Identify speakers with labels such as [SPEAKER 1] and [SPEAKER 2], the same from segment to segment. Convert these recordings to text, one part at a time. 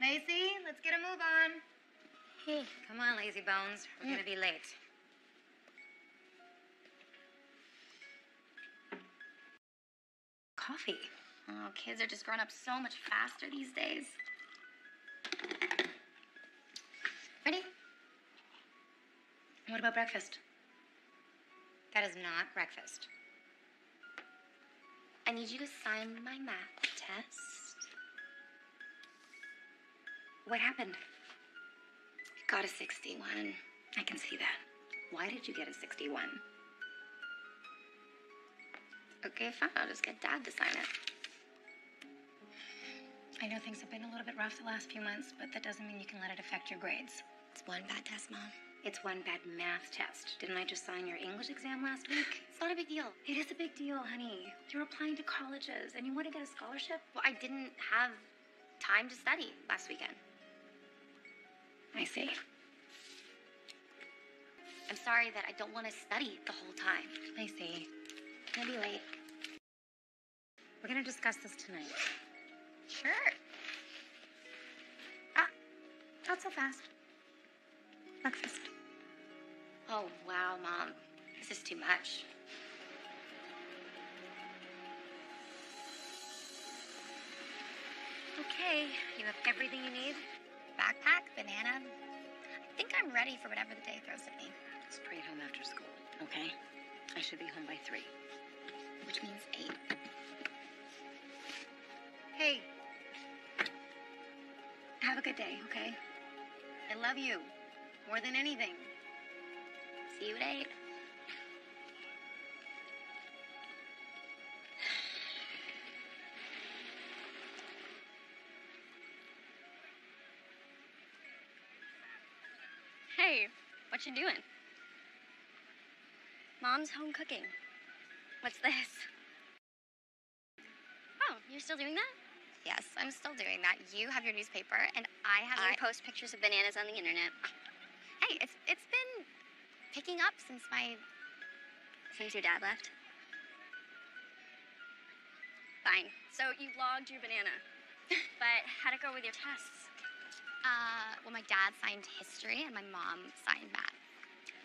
[SPEAKER 1] Lacey, let's get a move on.
[SPEAKER 2] Hey, come on, lazy bones. We're gonna be late. Coffee.
[SPEAKER 1] Oh, kids are just growing up so much faster these days. Ready? What about breakfast?
[SPEAKER 2] That is not breakfast.
[SPEAKER 1] I need you to sign my math
[SPEAKER 2] What happened?
[SPEAKER 1] I got a 61. I can see that.
[SPEAKER 2] Why did you get a 61?
[SPEAKER 1] Okay, fine. I'll just get Dad to sign it.
[SPEAKER 3] I know things have been a little bit rough the last few months, but that doesn't mean you can let it affect your grades.
[SPEAKER 1] It's one bad test, Mom.
[SPEAKER 2] It's one bad math test. Didn't I just sign your English exam last week?
[SPEAKER 1] It's not a big deal.
[SPEAKER 3] It is a big deal, honey. You're applying to colleges and you want to get a scholarship?
[SPEAKER 1] Well, I didn't have time to study last weekend.
[SPEAKER 3] I see.
[SPEAKER 1] I'm sorry that I don't want to study the whole time.
[SPEAKER 3] I see.
[SPEAKER 1] I'll be late.
[SPEAKER 2] We're gonna discuss this tonight.
[SPEAKER 1] Sure.
[SPEAKER 3] Ah, not so fast. Breakfast.
[SPEAKER 1] Oh, wow, Mom. This is too much. Okay, you have everything you need? Backpack, banana. I think I'm ready for whatever the day throws at me.
[SPEAKER 2] Straight home after school, okay? I should be home by three.
[SPEAKER 1] Which means eight.
[SPEAKER 3] Hey. Have a good day, okay? I love you more than anything.
[SPEAKER 1] See you at
[SPEAKER 4] what you doing? Mom's home cooking. What's this? Oh, you're still doing that?
[SPEAKER 1] Yes, I'm still doing that. You have your newspaper, and I have
[SPEAKER 4] I post pictures of bananas on the internet.
[SPEAKER 1] Hey, it's it's been picking up since my.
[SPEAKER 4] Since your dad left. Fine. So you logged your banana. but how'd it go with your tests?
[SPEAKER 1] Uh, well, my dad signed history, and my mom signed math.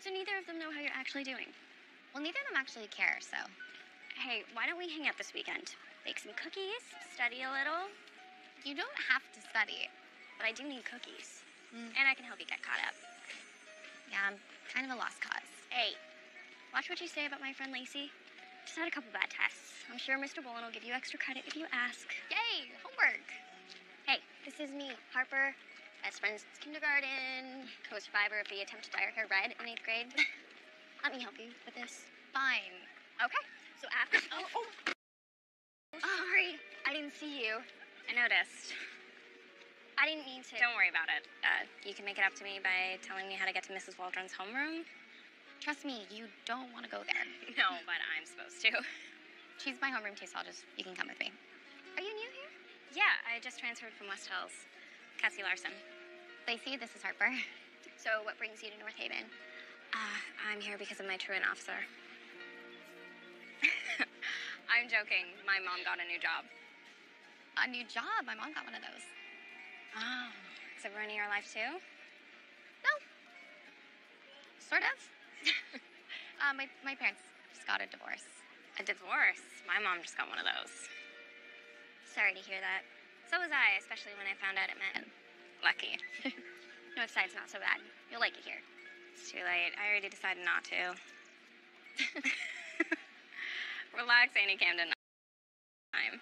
[SPEAKER 4] So neither of them know how you're actually doing.
[SPEAKER 1] Well, neither of them actually care, so.
[SPEAKER 4] Hey, why don't we hang out this weekend? Bake some cookies, study a little.
[SPEAKER 1] You don't have to study.
[SPEAKER 4] But I do need cookies.
[SPEAKER 1] Mm.
[SPEAKER 4] And I can help you get caught up.
[SPEAKER 1] Yeah, I'm kind of a lost cause.
[SPEAKER 4] Hey, watch what you say about my friend Lacey. Just had a couple bad tests. I'm sure Mr. Bullen will give you extra credit if you ask.
[SPEAKER 1] Yay, homework.
[SPEAKER 4] Hey, this is me, Harper. Best friends since kindergarten, co-survivor of the attempt to dye her hair red in eighth grade. Let me help you with this.
[SPEAKER 1] Fine.
[SPEAKER 4] Okay. So after. Oh, oh. Sorry, I didn't see you. I noticed. I didn't mean to. Don't worry about it. Uh, you can make it up to me by telling me how to get to Mrs. Waldron's homeroom.
[SPEAKER 1] Trust me, you don't want to go there.
[SPEAKER 4] No, but I'm supposed to.
[SPEAKER 1] She's my homeroom too, so I'll just, you can come with me. Are you new here?
[SPEAKER 4] Yeah, I just transferred from West Hills. Cassie Larson.
[SPEAKER 1] Lacey, this is Harper.
[SPEAKER 4] So, what brings you to North Haven? Uh, I'm here because of my truant officer. I'm joking. My mom got a new job.
[SPEAKER 1] A new job. My mom got one of those.
[SPEAKER 4] Oh. Is it ruining your life too?
[SPEAKER 1] No. Sort of. uh, my, my parents just got a divorce.
[SPEAKER 4] A divorce? My mom just got one of those. Sorry to hear that. So was I, especially when I found out it meant lucky. Northside's not so bad. You'll like it here. It's too late. I already decided not to. Relax, Annie Camden. I'm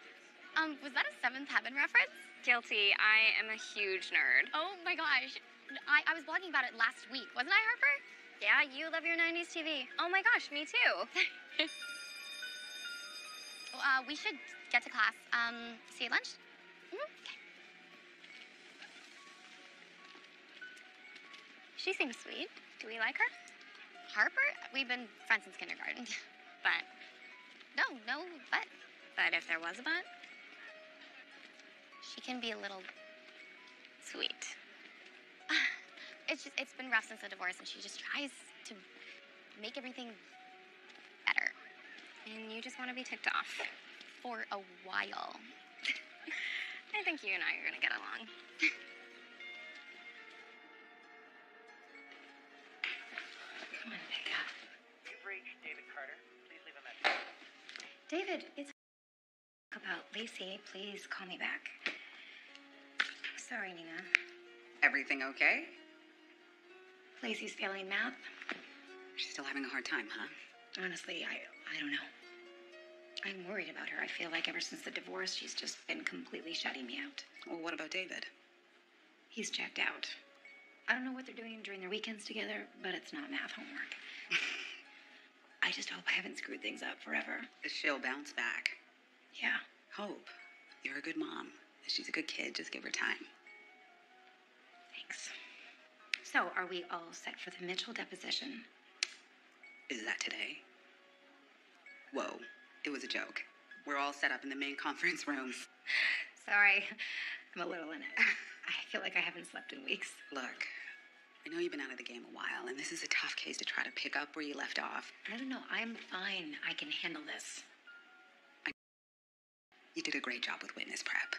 [SPEAKER 1] Um, was that a Seventh Heaven reference?
[SPEAKER 4] guilty. I am a huge nerd.
[SPEAKER 1] Oh my gosh. I, I was blogging about it last week, wasn't I, Harper?
[SPEAKER 4] Yeah, you love your 90s TV. Oh my gosh, me too.
[SPEAKER 1] Uh, we should get to class. Um, see you at lunch?
[SPEAKER 4] Mm-hmm.
[SPEAKER 1] Okay.
[SPEAKER 4] She seems sweet. Do we like her?
[SPEAKER 1] Harper? We've been friends since kindergarten.
[SPEAKER 4] But,
[SPEAKER 1] No, no, but
[SPEAKER 4] but if there was a but,
[SPEAKER 1] she can be a little.
[SPEAKER 4] sweet.
[SPEAKER 1] It's just, it's been rough since the divorce, and she just tries to make everything better
[SPEAKER 4] And you just want to be ticked off.
[SPEAKER 1] for a while.
[SPEAKER 4] I think you and I are gonna get along.
[SPEAKER 3] David, it's about Lacey. Please call me back. Sorry, Nina.
[SPEAKER 5] Everything okay?
[SPEAKER 3] Lacey's failing math.
[SPEAKER 5] She's still having a hard time, huh?
[SPEAKER 3] Honestly, I I don't know. I'm worried about her. I feel like ever since the divorce, she's just been completely shutting me out.
[SPEAKER 5] Well, what about David?
[SPEAKER 3] He's checked out. I don't know what they're doing during their weekends together, but it's not math homework. I just hope I haven't screwed things up forever.
[SPEAKER 5] She'll bounce back.
[SPEAKER 3] Yeah.
[SPEAKER 5] Hope. You're a good mom. She's a good kid. Just give her time.
[SPEAKER 3] Thanks. So, are we all set for the Mitchell deposition?
[SPEAKER 5] Is that today? Whoa. It was a joke. We're all set up in the main conference room.
[SPEAKER 3] Sorry, I'm a little in it. I feel like I haven't slept in weeks.
[SPEAKER 5] Look, I know you've been out of the game a while, and this is a tough case to try to pick up where you left off.
[SPEAKER 3] I don't know. I'm fine. I can handle this.
[SPEAKER 5] You did a great job with witness prep.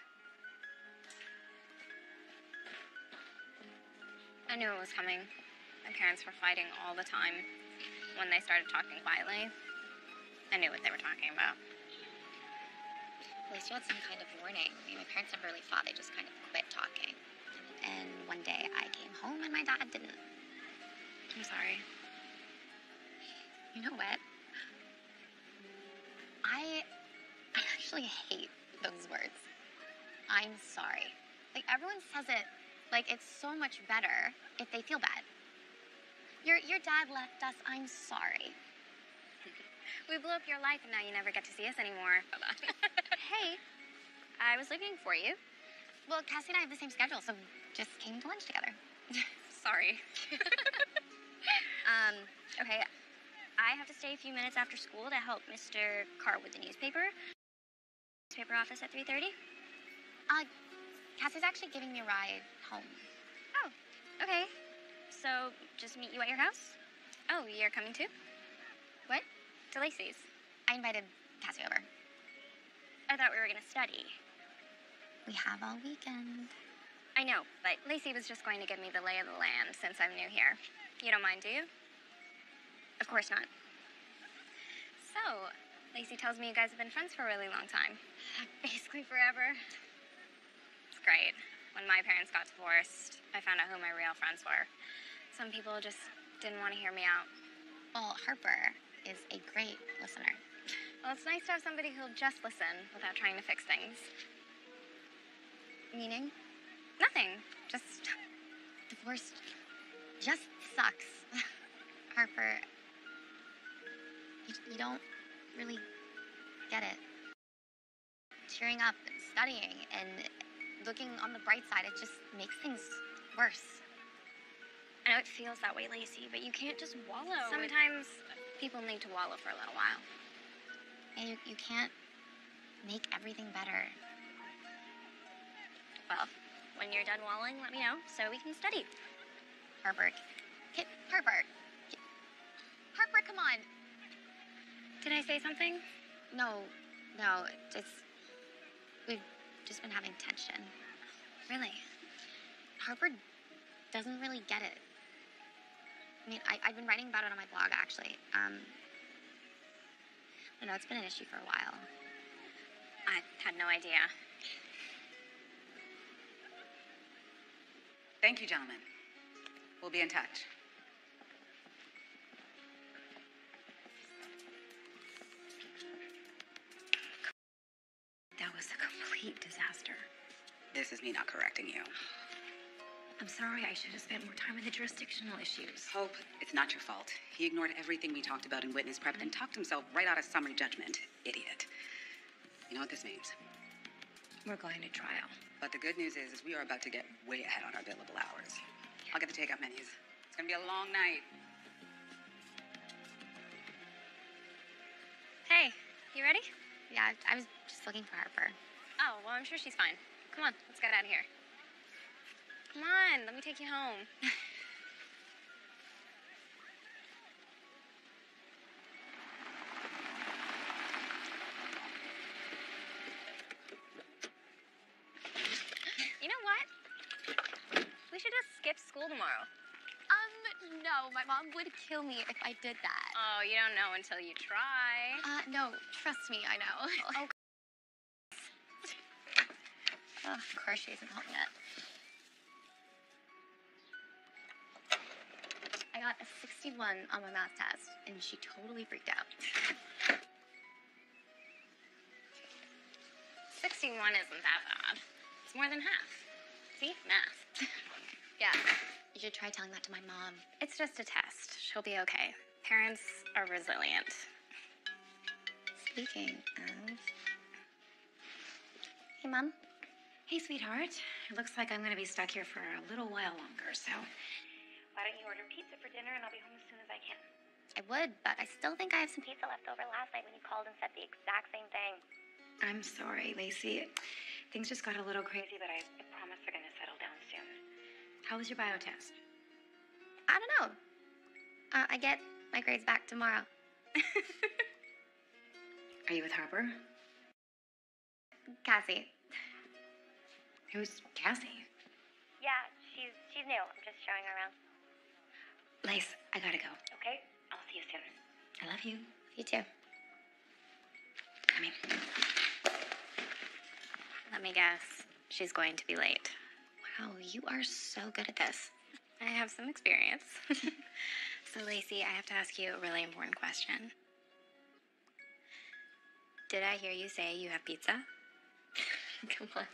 [SPEAKER 4] I knew it was coming. My parents were fighting all the time. When they started talking quietly, I knew what they were talking about.
[SPEAKER 1] At least you had some kind of warning. I mean, my parents never really fought, they just kind of quit talking. And one day I came home and my dad didn't. I'm sorry. You know what? I, I actually hate those words. I'm sorry. Like everyone says it like it's so much better if they feel bad. Your your dad left us. I'm sorry.
[SPEAKER 4] We blew up your life and now you never get to see us anymore. hey, I was looking for you.
[SPEAKER 1] Well, Cassie and I have the same schedule, so just came to lunch together.
[SPEAKER 4] Sorry. um, okay. I have to stay a few minutes after school to help Mr. Carr with the newspaper. Newspaper office at 3.30.
[SPEAKER 1] Uh, Cassie's actually giving me a ride home.
[SPEAKER 4] Oh, okay. So, just meet you at your house? Oh, you're coming too?
[SPEAKER 1] What?
[SPEAKER 4] To Lacey's.
[SPEAKER 1] I invited Cassie over.
[SPEAKER 4] I thought we were gonna study.
[SPEAKER 1] We have all weekend.
[SPEAKER 4] I know, but Lacey was just going to give me the lay of the land since I'm new here. You don't mind, do you? Of course not. So, Lacey tells me you guys have been friends for a really long time. Basically forever. It's great. When my parents got divorced, I found out who my real friends were. Some people just didn't want to hear me out.
[SPEAKER 1] Well, Harper is a great listener.
[SPEAKER 4] Well, it's nice to have somebody who'll just listen without trying to fix things.
[SPEAKER 1] Meaning,
[SPEAKER 4] Nothing. Just
[SPEAKER 1] divorce just sucks. Harper, you, you don't really get it. Cheering up and studying and looking on the bright side, it just makes things worse.
[SPEAKER 4] I know it feels that way, Lacey, but you can't just wallow. Sometimes people need to wallow for a little while.
[SPEAKER 1] And you, you can't make everything better.
[SPEAKER 4] Well, when you're done wallowing, let me know so we can study.
[SPEAKER 1] Harper, K- Harper, come on.
[SPEAKER 4] Did I say something?
[SPEAKER 1] No, no, it's we've just been having tension.
[SPEAKER 4] Really?
[SPEAKER 1] Harper doesn't really get it. I mean, I, I've been writing about it on my blog actually. Um, I know it's been an issue for a while.
[SPEAKER 4] I had no idea.
[SPEAKER 5] Thank you, gentlemen. We'll be in touch.
[SPEAKER 3] That was a complete disaster.
[SPEAKER 5] This is me not correcting you.
[SPEAKER 3] I'm sorry. I should have spent more time on the jurisdictional issues.
[SPEAKER 5] Hope, it's not your fault. He ignored everything we talked about in witness prep and talked himself right out of summary judgment. Idiot. You know what this means?
[SPEAKER 3] We're going to trial.
[SPEAKER 5] But the good news is, is we are about to get way ahead on our billable hours. I'll get the takeout menus. It's gonna be a long night.
[SPEAKER 4] Hey, you ready?
[SPEAKER 1] Yeah, I, I was just looking for Harper.
[SPEAKER 4] Oh, well, I'm sure she's fine. Come on, let's get out of here. Come on, let me take you home.
[SPEAKER 1] mom would kill me if I did that.
[SPEAKER 4] Oh, you don't know until you try.
[SPEAKER 1] Uh, no, trust me, I know.
[SPEAKER 2] Oh.
[SPEAKER 1] Oh, of course she isn't home yet. I got a 61 on my math test, and she totally freaked out.
[SPEAKER 2] 61 isn't that bad. It's more than half. See? Math.
[SPEAKER 1] Yeah, you should try telling that to my mom.
[SPEAKER 2] It's just a test. She'll be okay. Parents are resilient.
[SPEAKER 1] Speaking of. Hey, Mom.
[SPEAKER 3] Hey, sweetheart. It looks like I'm going to be stuck here for a little while longer, so. Why don't you order pizza for dinner and I'll be home as soon as I can?
[SPEAKER 1] I would, but I still think I have some
[SPEAKER 2] Pizza left over last night when you called and said the exact same thing.
[SPEAKER 3] I'm sorry, Lacey. Things just got a little crazy, but I, How was your bio test?
[SPEAKER 1] I don't know. Uh, I get my grades back tomorrow.
[SPEAKER 3] Are you with Harper?
[SPEAKER 1] Cassie.
[SPEAKER 3] Who's Cassie?
[SPEAKER 2] Yeah, she's she's new. I'm just showing her around.
[SPEAKER 3] Lace, I gotta go.
[SPEAKER 2] Okay? I'll see you soon.
[SPEAKER 3] I love you.
[SPEAKER 1] You too.
[SPEAKER 3] Come in.
[SPEAKER 2] Let me guess. She's going to be late.
[SPEAKER 1] Wow, you are so good at this.
[SPEAKER 2] I have some experience. so, Lacey, I have to ask you a really important question. Did I hear you say you have pizza?
[SPEAKER 1] Come on.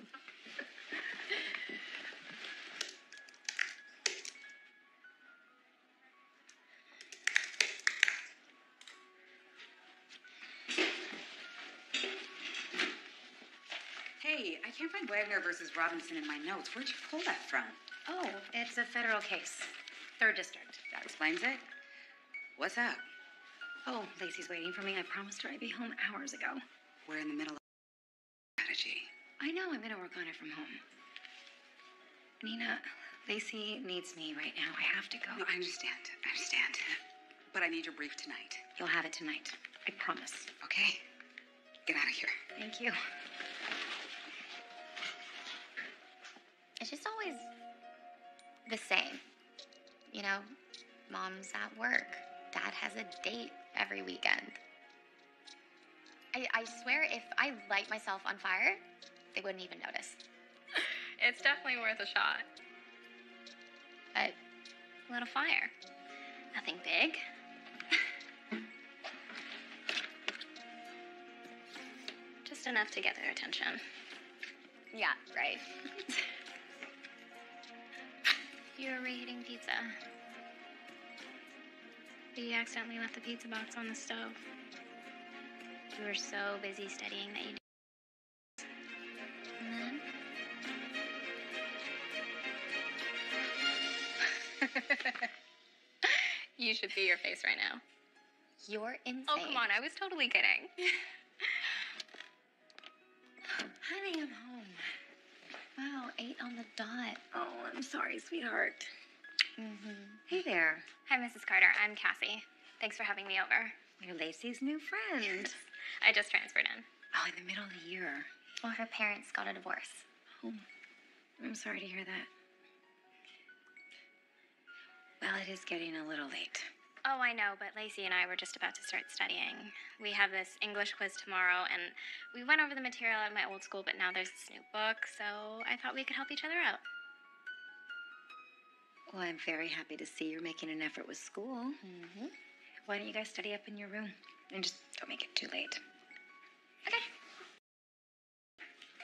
[SPEAKER 5] I can't find Wagner versus Robinson in my notes. Where'd you pull that from?
[SPEAKER 3] Oh, it's a federal case. Third district.
[SPEAKER 5] That explains it. What's up?
[SPEAKER 3] Oh, Lacey's waiting for me. I promised her I'd be home hours ago.
[SPEAKER 5] We're in the middle of strategy.
[SPEAKER 3] I know I'm gonna work on it from home. Nina, Lacey needs me right now. I have to go.
[SPEAKER 5] No, I understand. I understand. But I need your brief tonight.
[SPEAKER 3] You'll have it tonight. I promise.
[SPEAKER 5] Okay? Get out of here.
[SPEAKER 3] Thank you.
[SPEAKER 1] It's just always the same. You know, mom's at work, dad has a date every weekend. I, I swear, if I light myself on fire, they wouldn't even notice.
[SPEAKER 2] It's definitely worth a shot.
[SPEAKER 1] But
[SPEAKER 2] A little fire. Nothing big. Just enough to get their attention.
[SPEAKER 1] yeah, right.
[SPEAKER 2] You're reheating pizza. But you accidentally left the pizza box on the stove. You were so busy studying that you And then? you should see your face right now.
[SPEAKER 1] You're insane.
[SPEAKER 2] Oh, come on. I was totally kidding.
[SPEAKER 1] on the dot.
[SPEAKER 3] Oh, I'm sorry, sweetheart.
[SPEAKER 1] Mm-hmm.
[SPEAKER 3] Hey there.
[SPEAKER 2] Hi, Mrs. Carter. I'm Cassie. Thanks for having me over.
[SPEAKER 3] You're Lacey's new friend.
[SPEAKER 2] I just transferred in.
[SPEAKER 3] Oh, in the middle of the year.
[SPEAKER 1] Well, her parents got a divorce.
[SPEAKER 3] Oh, I'm sorry to hear that. Well, it is getting a little late.
[SPEAKER 2] Oh, I know, but Lacey and I were just about to start studying. We have this English quiz tomorrow, and we went over the material at my old school, but now there's this new book, so I thought we could help each other out.
[SPEAKER 3] Well, I'm very happy to see you're making an effort with school.
[SPEAKER 1] Mm-hmm.
[SPEAKER 3] Why don't you guys study up in your room? And just don't make it too late.
[SPEAKER 2] Okay.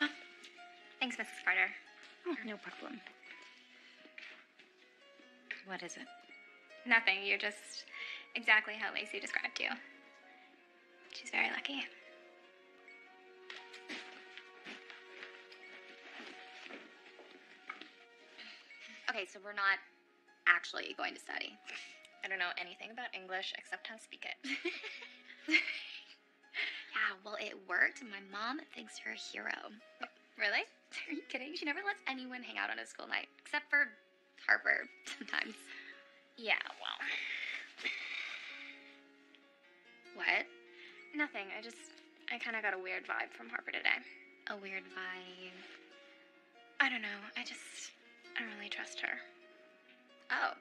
[SPEAKER 2] Oh, thanks, Mrs. Carter.
[SPEAKER 3] Oh, no problem. What is it?
[SPEAKER 2] Nothing. You're just exactly how Lacey described you. She's very lucky.
[SPEAKER 1] Okay, so we're not actually going to study.
[SPEAKER 2] I don't know anything about English except how to speak it.
[SPEAKER 1] Yeah, well, it worked. My mom thinks you're a hero.
[SPEAKER 2] really?
[SPEAKER 1] Are you kidding? She never lets anyone hang out on a school night, except for Harper sometimes.
[SPEAKER 2] Yeah, well.
[SPEAKER 1] What?
[SPEAKER 2] Nothing. I just, I kind of got a weird vibe from Harper today.
[SPEAKER 1] A weird vibe.
[SPEAKER 2] I don't know. I just, I don't really trust her.
[SPEAKER 1] Oh.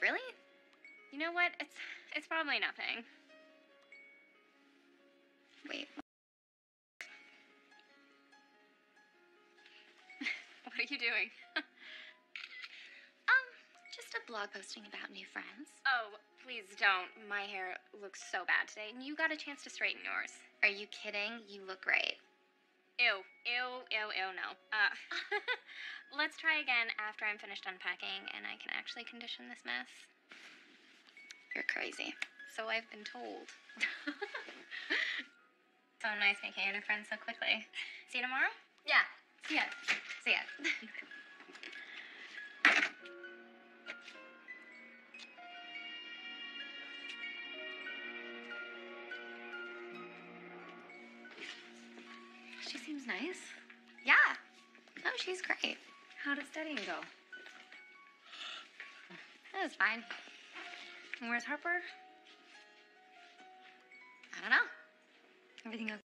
[SPEAKER 1] Really?
[SPEAKER 2] You know what? It's, it's probably nothing.
[SPEAKER 1] Wait.
[SPEAKER 2] What are you doing?
[SPEAKER 1] Blog posting about new friends.
[SPEAKER 2] Oh, please don't. My hair looks so bad today, and you got a chance to straighten yours.
[SPEAKER 1] Are you kidding? You look great.
[SPEAKER 2] Ew, ew, ew, ew, no. Uh, let's try again after I'm finished unpacking and I can actually condition this mess.
[SPEAKER 1] You're crazy.
[SPEAKER 2] So I've been told. so nice making a new friend so quickly. See you tomorrow?
[SPEAKER 1] Yeah. See ya. See ya.
[SPEAKER 3] seems nice.
[SPEAKER 1] yeah. No, she's great.
[SPEAKER 3] How did studying go?
[SPEAKER 1] That was fine.
[SPEAKER 3] And where's Harper?
[SPEAKER 1] I don't know.
[SPEAKER 3] Everything okay?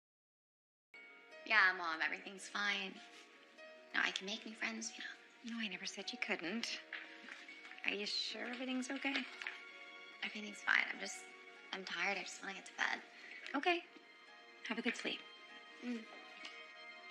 [SPEAKER 1] Yeah, mom, everything's fine. No, I can make new friends, you know.
[SPEAKER 3] No, I never said you couldn't. Are you sure everything's okay?
[SPEAKER 1] Everything's fine. I'm just, I'm tired. I just want to get to bed.
[SPEAKER 3] Okay. Have a good sleep.
[SPEAKER 1] Mm.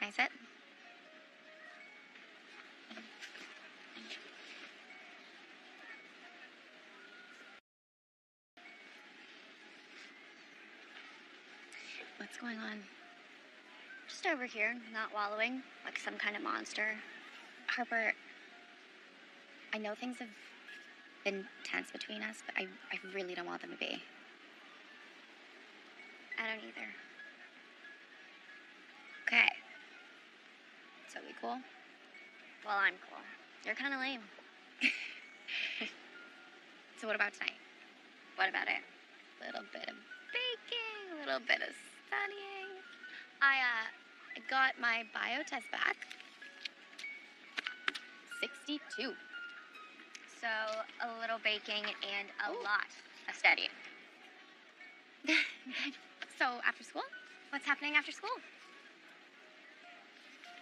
[SPEAKER 1] Can I sit? What's going on? Just over here, not wallowing like some kind of monster. Harper, I know things have been tense between us, but I, I really don't want them to be. I don't either. Okay. So we cool? Well, I'm cool. You're kind of lame. so what about tonight? What about it? A little bit of baking, a little bit of studying. I uh, I got my bio test back. 62. So a little baking and a lot of studying. so after school? What's happening after school?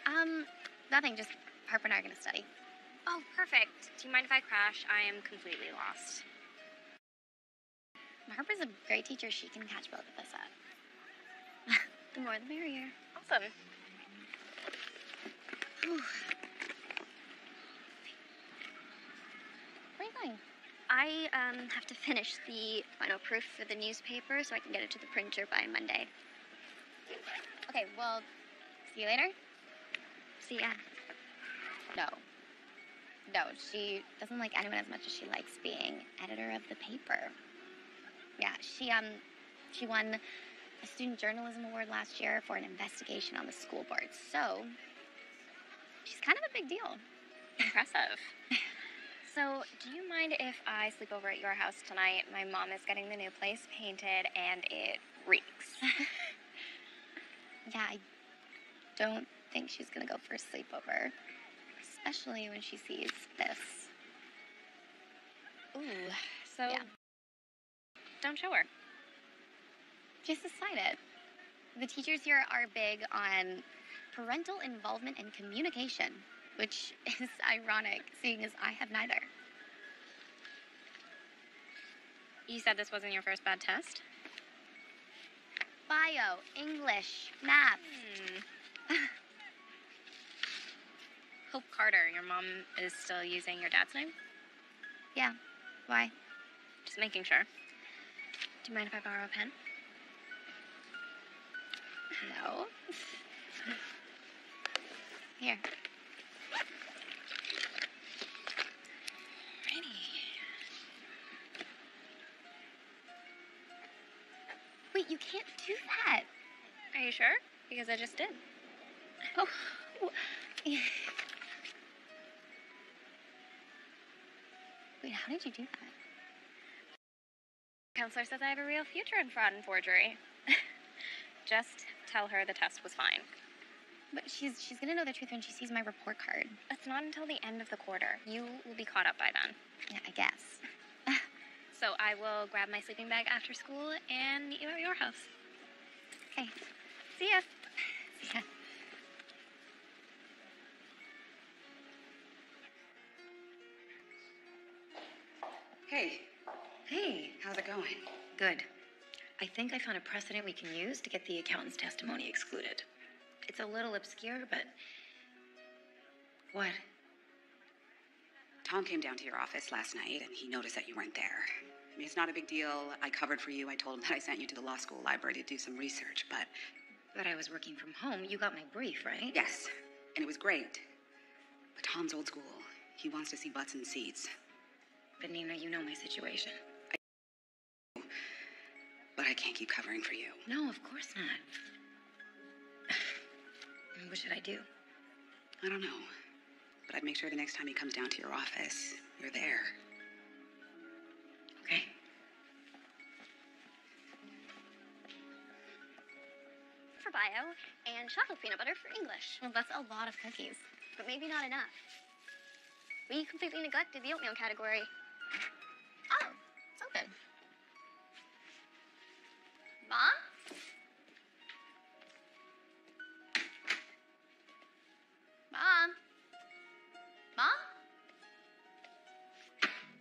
[SPEAKER 1] Um, nothing. Just Harper and I are gonna study.
[SPEAKER 2] Oh, perfect. Do you mind if I crash? I am completely lost.
[SPEAKER 1] Harper's a great teacher. She can catch both of us up. the more the merrier.
[SPEAKER 2] Awesome.
[SPEAKER 1] Where are you going?
[SPEAKER 4] I um, have to finish the final proof for the newspaper so I can get it to the printer by Monday.
[SPEAKER 1] Okay, well, see you later.
[SPEAKER 4] See ya.
[SPEAKER 1] No. No, she doesn't like anyone as much as she likes being editor of the paper. Yeah, she um she won a student journalism award last year for an investigation on the school board. So she's kind of a big deal.
[SPEAKER 2] Impressive. so, do you mind if I sleep over at your house tonight? My mom is getting the new place painted and it reeks.
[SPEAKER 1] Yeah, I don't think she's gonna go for a sleepover. Especially when she sees this.
[SPEAKER 2] Ooh. So,
[SPEAKER 1] Yeah.
[SPEAKER 2] don't show her.
[SPEAKER 1] Just decided. The teachers here are big on parental involvement and communication, which is ironic, seeing as I have neither.
[SPEAKER 2] You said this wasn't your first bad test?
[SPEAKER 1] Bio, English, math.
[SPEAKER 2] Hmm. Hope Carter, your mom is still using your dad's name?
[SPEAKER 1] Yeah. Why?
[SPEAKER 2] Just making sure. Do you mind if I borrow a pen?
[SPEAKER 1] No. Here. Wait, you can't do that.
[SPEAKER 2] Are you sure? Because I just did.
[SPEAKER 1] Oh. Wait, how did you do that?
[SPEAKER 2] Counselor says I have a real future in fraud and forgery. Just tell her the test was fine.
[SPEAKER 1] But she's she's gonna know the truth when she sees my report card.
[SPEAKER 2] It's not until the end of the quarter. You will be caught up by then.
[SPEAKER 1] Yeah, I guess.
[SPEAKER 2] So I will grab my sleeping bag after school and meet you at your house.
[SPEAKER 1] Okay.
[SPEAKER 2] See ya.
[SPEAKER 5] Hey,
[SPEAKER 3] Hey,
[SPEAKER 5] how's it going?
[SPEAKER 3] good. I think I found a precedent we can use to get the accountant's testimony excluded. It's a little obscure, but. What?
[SPEAKER 5] Tom came down to your office last night and he noticed that you weren't there. I mean, it's not a big deal. I covered for you. I told him that I sent you to the law school library to do some research, but
[SPEAKER 3] But I was working from home. You got my brief, right?
[SPEAKER 5] yes, and it was great. But Tom's old school. He wants to see butts and seats.
[SPEAKER 3] But Nina, you know my situation.
[SPEAKER 5] But I can't keep covering for you.
[SPEAKER 3] No, of course not. what should I do?
[SPEAKER 5] I don't know. But I'd make sure the next time he comes down to your office, you're there.
[SPEAKER 3] Okay.
[SPEAKER 4] For bio and chocolate peanut butter for English.
[SPEAKER 1] Well, that's a lot of cookies.
[SPEAKER 4] But maybe not enough. We completely neglected the oatmeal category.
[SPEAKER 1] Oh, it's open.
[SPEAKER 4] Mom?
[SPEAKER 1] Mom. Mom.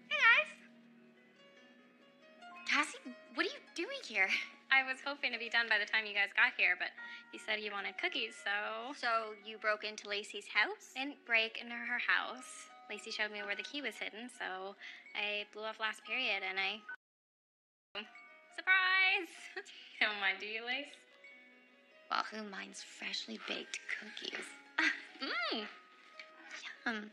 [SPEAKER 4] Hey guys.
[SPEAKER 1] Cassie, what are you doing here?
[SPEAKER 2] I was hoping to be done by the time you guys got here, but you said you wanted cookies, so.
[SPEAKER 4] So you broke into Lacey's house?
[SPEAKER 2] Didn't break into her house. Lacey showed me where the key was hidden, so I blew off last period and I. Surprise! don't mind, do you, Lace?
[SPEAKER 1] Well, who minds freshly baked cookies?
[SPEAKER 2] Mmm!
[SPEAKER 1] Um,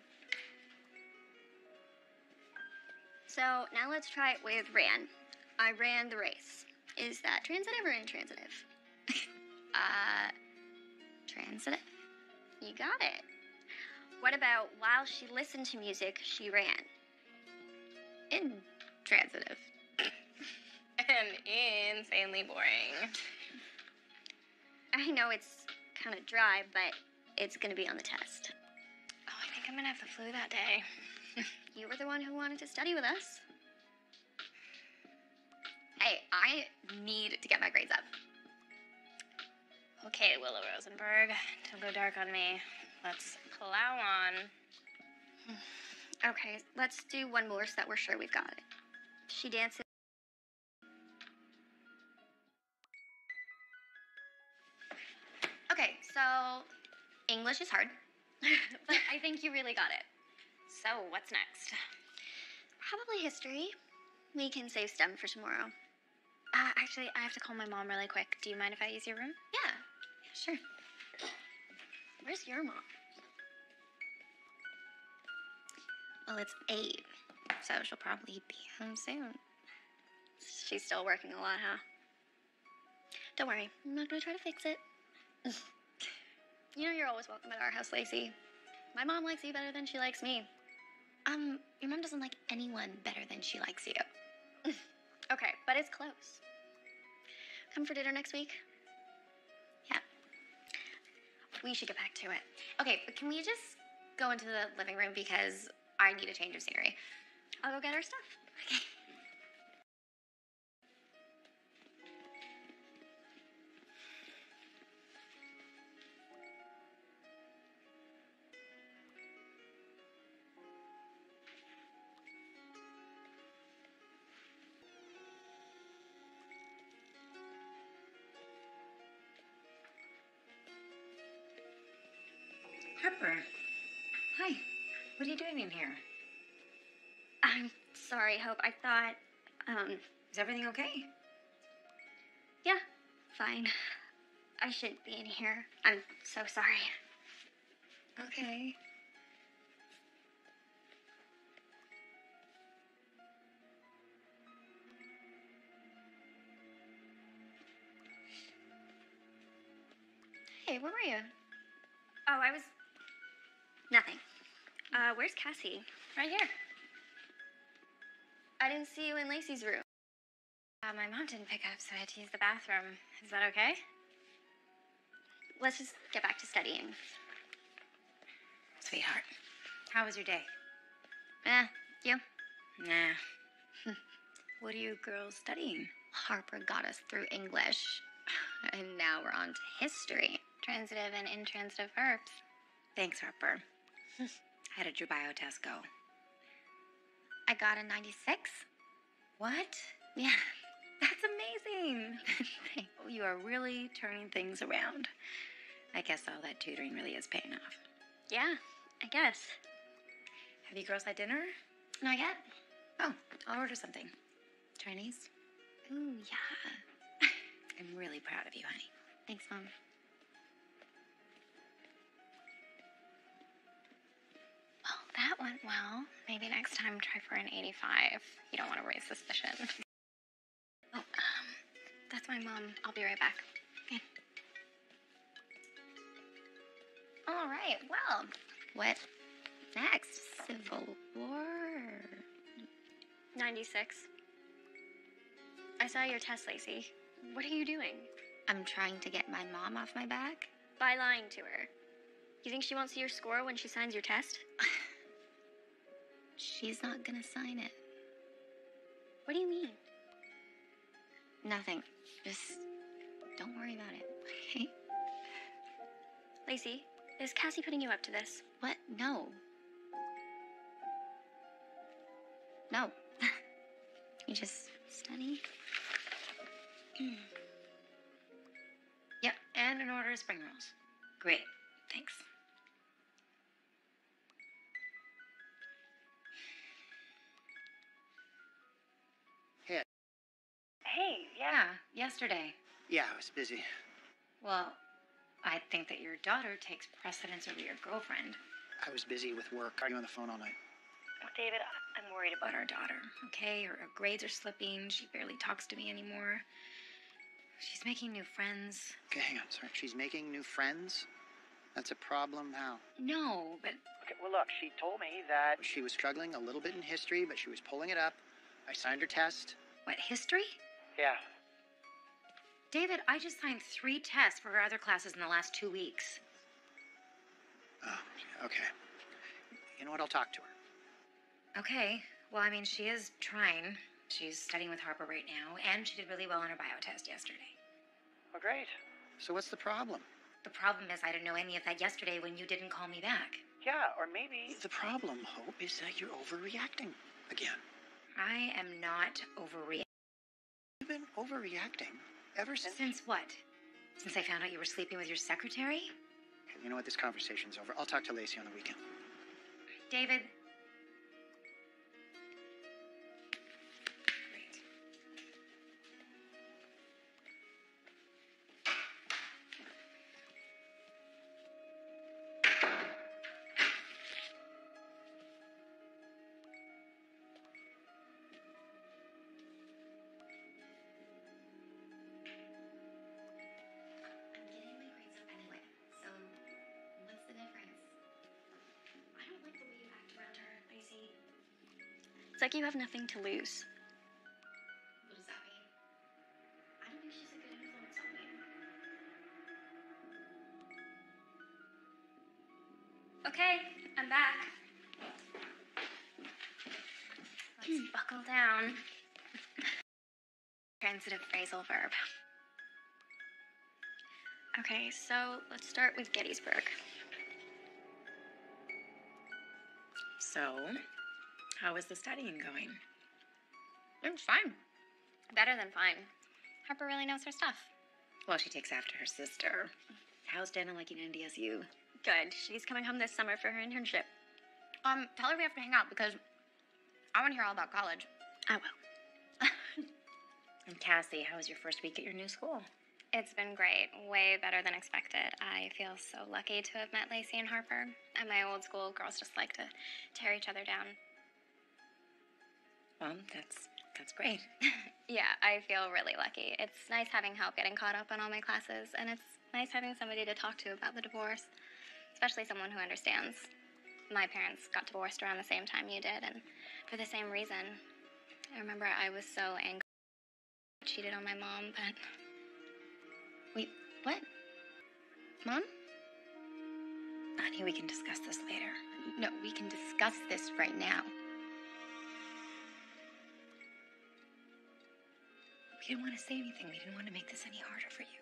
[SPEAKER 4] So now let's try it with ran. I ran the race. Is that transitive or intransitive?
[SPEAKER 1] uh, transitive?
[SPEAKER 4] You got it. What about while she listened to music, she ran?
[SPEAKER 1] Intransitive.
[SPEAKER 2] And insanely boring.
[SPEAKER 4] I know it's kind of dry, but it's gonna be on the test.
[SPEAKER 2] Oh, I think I'm gonna have the flu that day.
[SPEAKER 4] You were the one who wanted to study with us.
[SPEAKER 1] Hey, I need to get my grades up.
[SPEAKER 2] Okay, Willow Rosenberg, don't go dark on me. Let's plow on.
[SPEAKER 4] Okay, let's do one more so that we're sure we've got it. She dances.
[SPEAKER 1] Okay, so English is hard, but I think you really got it.
[SPEAKER 2] So, what's next?
[SPEAKER 4] Probably history. We can save STEM for tomorrow.
[SPEAKER 2] Uh, actually, I have to call my mom really quick. Do you mind if I use your room?
[SPEAKER 1] Yeah, yeah, sure.
[SPEAKER 4] Where's your mom?
[SPEAKER 1] Well, it's eight, so she'll probably be home soon.
[SPEAKER 4] She's still working a lot, huh? Don't worry, I'm not gonna try to fix it. you know you're always welcome at our house, Lacey. My mom likes you better than she likes me.
[SPEAKER 1] Um, your mom doesn't like anyone better than she likes you.
[SPEAKER 4] Okay, but it's close. Come for dinner next week?
[SPEAKER 1] Yeah.
[SPEAKER 4] We should get back to it.
[SPEAKER 1] Okay, but can we just go into the living room because I need a change of scenery?
[SPEAKER 4] I'll go get our stuff.
[SPEAKER 3] Harper. Doing here?
[SPEAKER 4] I'm sorry, Hope. I thought, um,
[SPEAKER 3] Is everything okay?
[SPEAKER 4] yeah, fine. I shouldn't be in here. I'm so sorry.
[SPEAKER 3] Okay.
[SPEAKER 1] Hey, where were you?
[SPEAKER 4] Oh, I was. Nothing. Uh, where's Cassie?
[SPEAKER 2] Right here.
[SPEAKER 4] I didn't see you in Lacey's room.
[SPEAKER 2] my mom didn't pick up, so I had to use the bathroom. Is that okay?
[SPEAKER 4] Let's just get back to studying.
[SPEAKER 3] Sweetheart, how was your day?
[SPEAKER 1] Eh, you?
[SPEAKER 3] Nah. what are you girls studying?
[SPEAKER 1] Harper got us through English. And now we're on to history.
[SPEAKER 2] Transitive and intransitive verbs.
[SPEAKER 3] Thanks, Harper. How did your bio test go?
[SPEAKER 1] I got a 96.
[SPEAKER 3] What?
[SPEAKER 1] Yeah.
[SPEAKER 3] That's amazing. Oh, you are really turning things around. I guess all that tutoring really is paying off.
[SPEAKER 4] Yeah, I guess.
[SPEAKER 3] Have you girls had dinner?
[SPEAKER 1] Not yet.
[SPEAKER 3] Oh, I'll order something. Chinese?
[SPEAKER 1] Ooh, yeah.
[SPEAKER 3] I'm really proud of you, honey.
[SPEAKER 1] Thanks, Mom.
[SPEAKER 2] That went well. Maybe next time try for an 85. You don't want to raise suspicion. Oh, um, that's my mom. I'll be right back. Okay.
[SPEAKER 1] All right, well, what next? Civil War?
[SPEAKER 4] 96. I saw your test, Lacey. What are you doing?
[SPEAKER 1] I'm trying to get my mom off my back.
[SPEAKER 4] By lying to her. You think she won't see your score when she signs your test?
[SPEAKER 1] She's not gonna sign it.
[SPEAKER 4] What do you mean?
[SPEAKER 1] Nothing. Just don't worry about it, okay?
[SPEAKER 4] Lacey, is Cassie putting you up to this?
[SPEAKER 1] What? No. No. you just study.
[SPEAKER 3] Yep, and an order of spring rolls. Great, thanks. Yeah, yesterday.
[SPEAKER 6] Yeah, I was busy.
[SPEAKER 3] Well, I think that your daughter takes precedence over your girlfriend.
[SPEAKER 6] I was busy with work. Are you on the phone all night?
[SPEAKER 3] David, I'm worried about our daughter, okay? Her, her grades are slipping. She barely talks to me anymore. She's making new friends.
[SPEAKER 6] Okay, hang on. Sorry. She's making new friends? That's a problem now.
[SPEAKER 3] No, but
[SPEAKER 6] Okay, well, look, she told me that she was struggling a little bit in history, but she was pulling it up. I signed her test.
[SPEAKER 3] what, history?
[SPEAKER 6] Yeah.
[SPEAKER 3] David, I just signed three tests for her other classes in the last two weeks.
[SPEAKER 6] Oh, okay. You know what? I'll talk to her.
[SPEAKER 3] Okay. Well, I mean, she is trying. She's studying with Harper right now, and she did really well on her bio test yesterday.
[SPEAKER 6] Oh, great. So what's the problem?
[SPEAKER 3] The problem is I didn't know any of that yesterday when you didn't call me back.
[SPEAKER 6] Yeah, or maybe. The problem, Hope, is that you're overreacting again.
[SPEAKER 3] I am not overreacting.
[SPEAKER 6] You've been overreacting ever since.
[SPEAKER 3] Since what? Since I found out you were sleeping with your secretary?
[SPEAKER 6] You know what? This conversation's over. I'll talk to Lacey on the weekend.
[SPEAKER 3] David.
[SPEAKER 4] Like you have nothing to lose.
[SPEAKER 1] What does that mean? I don't think she's a good influence on me.
[SPEAKER 2] Okay, I'm back. Let's hmm. buckle down. Transitive phrasal verb.
[SPEAKER 4] Okay, so let's start with Gettysburg.
[SPEAKER 3] So, how is the studying going?
[SPEAKER 2] It's fine. Better than fine. Harper really knows her stuff.
[SPEAKER 3] Well, she takes after her sister. How's Dana liking NDSU?
[SPEAKER 4] Good. She's coming home this summer for her internship.
[SPEAKER 1] Um, tell her we have to hang out because I want to hear all about college.
[SPEAKER 4] I will.
[SPEAKER 3] And Cassie, how was your first week at your new school?
[SPEAKER 2] It's been great. Way better than expected. I feel so lucky to have met Lacey and Harper. At my old school, girls just like to tear each other down.
[SPEAKER 3] Well, that's that's great.
[SPEAKER 2] Yeah, I feel really lucky. It's nice having help getting caught up on all my classes, and it's nice having somebody to talk to about the divorce, especially someone who understands. My parents got divorced around the same time you did, and for the same reason. I remember I was so angry cheated on my mom, but
[SPEAKER 1] Wait, what? Mom?
[SPEAKER 3] Honey, we can discuss this later.
[SPEAKER 1] No, we can discuss this right now.
[SPEAKER 3] We didn't want to say anything. We didn't want to make this any harder for you.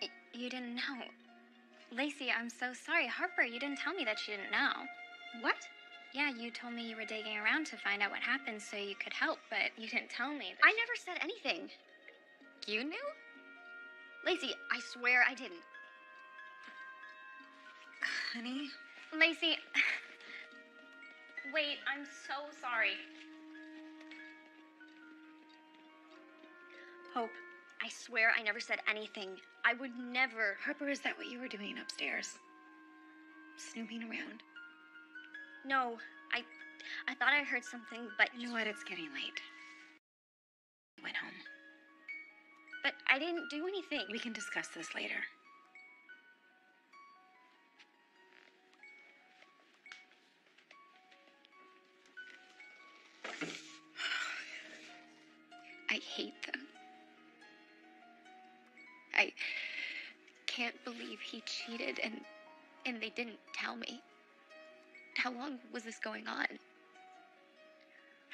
[SPEAKER 2] y- you didn't know. Lacey, I'm so sorry. Harper, you didn't tell me that you didn't know.
[SPEAKER 1] What?
[SPEAKER 2] Yeah, you told me you were digging around to find out what happened so you could help, but you didn't tell me.
[SPEAKER 1] I never said anything. You knew? Lacey, I swear I didn't.
[SPEAKER 3] Honey?
[SPEAKER 2] Lacey. Wait, I'm so sorry.
[SPEAKER 1] Hope, I swear I never said anything. I would never.
[SPEAKER 3] Harper, is that what you were doing upstairs? Snooping around?
[SPEAKER 1] No, I I thought I heard something, but
[SPEAKER 3] You know what? It's getting late. Went home.
[SPEAKER 1] but I didn't do anything.
[SPEAKER 3] We can discuss this later.
[SPEAKER 1] I hate can't believe he cheated and and they didn't tell me. How long was this going on?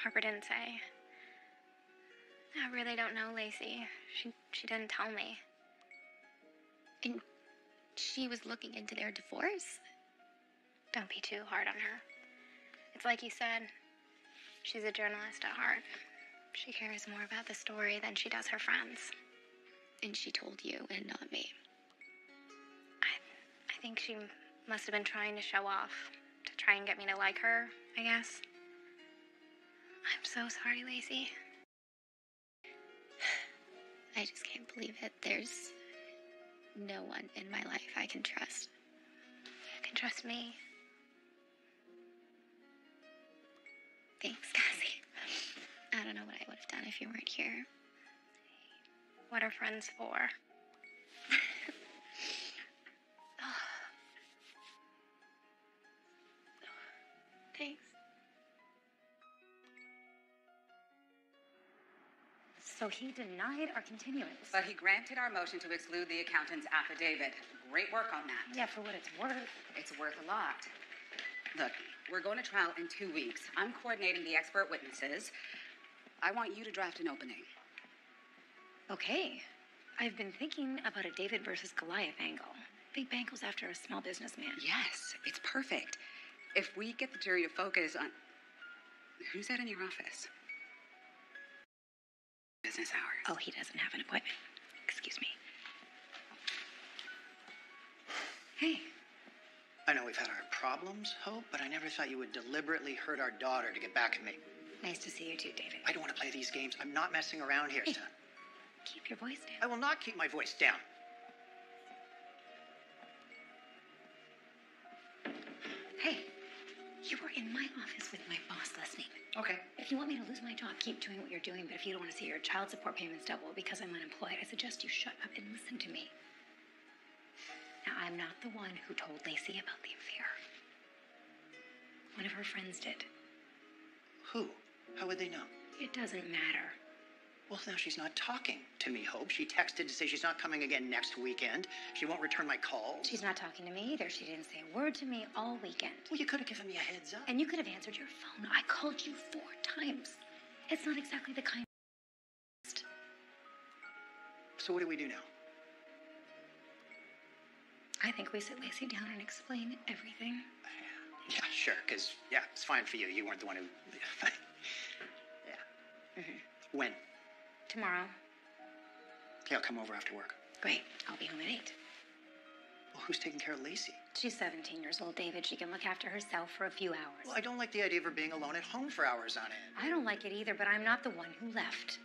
[SPEAKER 2] Harper didn't say. I really don't know, Lacey. She she didn't tell me.
[SPEAKER 1] And she was looking into their divorce.
[SPEAKER 2] Don't be too hard on her. It's like you said. She's a journalist at heart. She cares more about the story than she does her friends.
[SPEAKER 1] And she told you and not me.
[SPEAKER 2] I think she must have been trying to show off, to try and get me to like her, I guess. I'm so sorry, Lacey.
[SPEAKER 1] I just can't believe it. There's no one in my life I can trust.
[SPEAKER 2] You can trust me.
[SPEAKER 1] Thanks, Cassie. I don't know what I would have done if you weren't here.
[SPEAKER 2] What are friends for?
[SPEAKER 3] So he denied our continuance.
[SPEAKER 5] But he granted our motion to exclude the accountant's affidavit. Great work on that.
[SPEAKER 3] yeah, for what it's worth.
[SPEAKER 5] It's worth a lot. Look, we're going to trial in two weeks. I'm coordinating the expert witnesses. I want you to draft an opening.
[SPEAKER 3] Okay. I've been thinking about a David versus Goliath angle. Big bank goes after a small businessman.
[SPEAKER 5] Yes, it's perfect. If we get the jury to focus on. Who's that in your office? Business hours.
[SPEAKER 3] Oh, he doesn't have an appointment. Excuse me. Hey,
[SPEAKER 6] I know we've had our problems, Hope, but I never thought you would deliberately hurt our daughter to get back at me.
[SPEAKER 3] nice to see you too, David.
[SPEAKER 6] I don't want to play these games. I'm not messing around here,
[SPEAKER 3] Hey.
[SPEAKER 6] son.
[SPEAKER 3] Keep your voice down.
[SPEAKER 6] I will not keep my voice down.
[SPEAKER 3] Hey, you were in my office with my boss listening.
[SPEAKER 6] Okay.
[SPEAKER 3] If you want me to lose my job, keep doing what you're doing. But if you don't want to see your child support payments double because I'm unemployed, I suggest you shut up and listen to me. Now, I'm not the one who told Lacey about the affair. One of her friends did.
[SPEAKER 6] Who? How would they know?
[SPEAKER 3] It doesn't matter.
[SPEAKER 6] Well, now she's not talking to me, Hope. She texted to say she's not coming again next weekend. She won't return my calls.
[SPEAKER 3] She's not talking to me either. She didn't say a word to me all weekend.
[SPEAKER 6] Well, you could have given me a heads up.
[SPEAKER 3] And you could have answered your phone. I called you four times. It's not exactly the kind.
[SPEAKER 6] So what do we do now?
[SPEAKER 3] I think we sit Lacey down and explain everything.
[SPEAKER 6] Yeah, sure, because, yeah, it's fine for you. You weren't the one who. yeah. Mm-hmm. When?
[SPEAKER 3] Tomorrow.
[SPEAKER 6] Yeah, I'll come over after work.
[SPEAKER 3] Great. I'll be home at 8.
[SPEAKER 6] Well, who's taking care of Lacey?
[SPEAKER 3] She's 17 years old, David. She can look after herself for a few hours.
[SPEAKER 6] Well, I don't like the idea of her being alone at home for hours on end.
[SPEAKER 3] I don't like it either, but I'm not the one who left.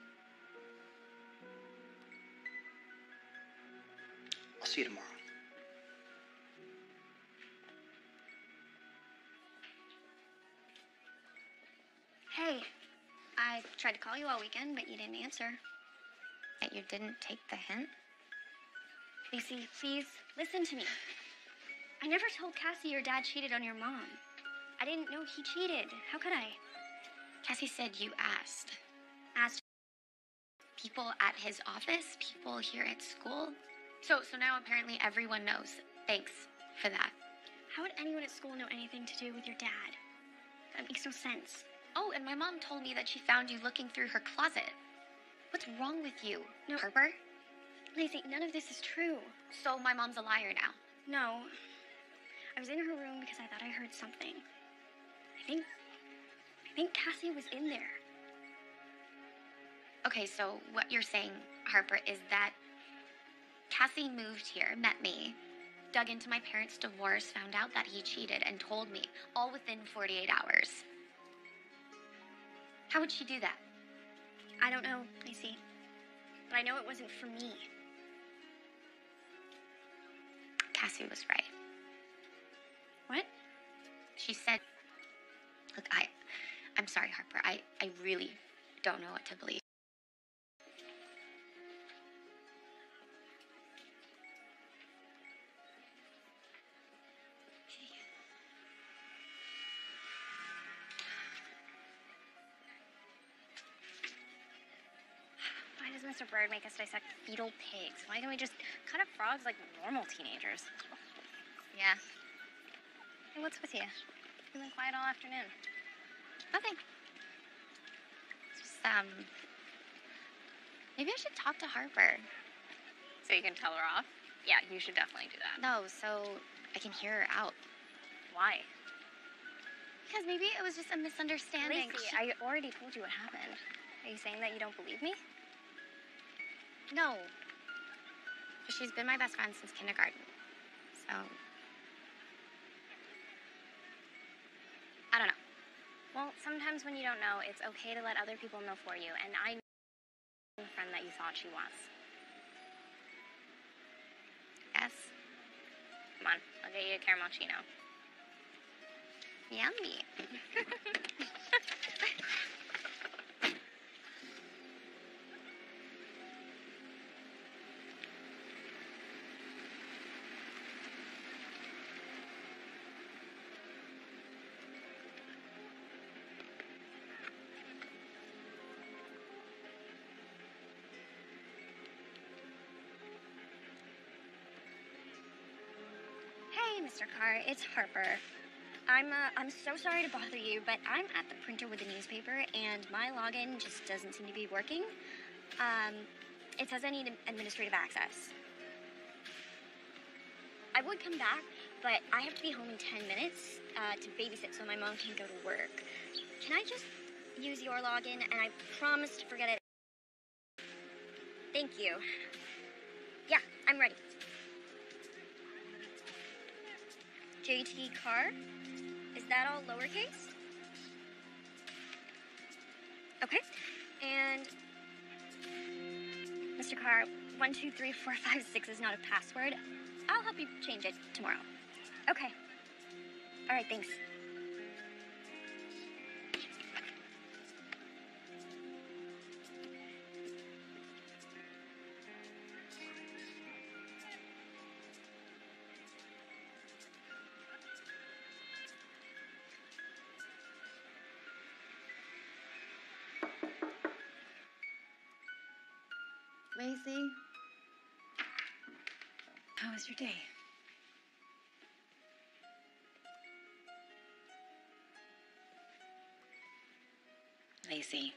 [SPEAKER 6] I'll see you tomorrow.
[SPEAKER 1] Tried to call you all weekend, but you didn't answer. That you didn't take the hint?
[SPEAKER 4] Lacey, please listen to me. I never told Cassie your dad cheated on your mom. I didn't know he cheated. How could I?
[SPEAKER 1] Cassie said you asked.
[SPEAKER 4] Asked
[SPEAKER 1] people at his office, people here at school. So, so now apparently everyone knows. Thanks for that.
[SPEAKER 4] How would anyone at school know anything to do with your dad? That makes no sense.
[SPEAKER 1] Oh, and my mom told me that she found you looking through her closet. What's wrong with you,
[SPEAKER 4] No.
[SPEAKER 1] Harper?
[SPEAKER 4] Lacey, none of this is true.
[SPEAKER 1] So my mom's a liar now.
[SPEAKER 4] No. I was in her room because I thought I heard something. I think. I think Cassie was in there.
[SPEAKER 1] Okay, so what you're saying, Harper, is that Cassie moved here, met me, dug into my parents' divorce, found out that he cheated, and told me all within 48 hours. How would she do that?
[SPEAKER 4] I don't know, Lacey. But I know it wasn't for me.
[SPEAKER 1] Cassie was right.
[SPEAKER 4] What?
[SPEAKER 1] She said, Look, I, I'm sorry, Harper. I, I really don't know what to believe.
[SPEAKER 4] Make us dissect fetal pigs? Why can't we just cut up frogs like normal teenagers?
[SPEAKER 1] Yeah,
[SPEAKER 4] Hey, what's with you? You've been quiet all afternoon.
[SPEAKER 1] nothing. Just, um, maybe I should talk to Harper.
[SPEAKER 2] So you can tell her off? Yeah, you should definitely do that.
[SPEAKER 1] No, so I can hear her out.
[SPEAKER 2] Why?
[SPEAKER 1] Because maybe it was just a misunderstanding.
[SPEAKER 4] Lacey,
[SPEAKER 1] She-
[SPEAKER 4] I already told you what happened. Are you saying that you don't believe me?
[SPEAKER 1] No. She's been my best friend since kindergarten. So. I don't know.
[SPEAKER 4] Well, sometimes when you don't know, it's okay to let other people know for you. And I know the friend that you thought she was.
[SPEAKER 1] Yes.
[SPEAKER 2] Come on, I'll get you a caramelchino.
[SPEAKER 1] Yummy.
[SPEAKER 4] Mr. Carr, it's Harper. I'm uh, I'm so sorry to bother you, but I'm at the printer with the newspaper, and my login just doesn't seem to be working. Um, it says I need administrative access. I would come back, but I have to be home in 10 minutes uh, to babysit so my mom can go to work. Can I just use your login? And I promise to forget it. Thank you. Yeah, I'm ready. JT Carr? Is that all lowercase? Okay. And Mr. Carr, one two three four five six is not a password. I'll help you change it tomorrow. Okay. All right, thanks.
[SPEAKER 1] Lacey?
[SPEAKER 3] How was your day? Lacey.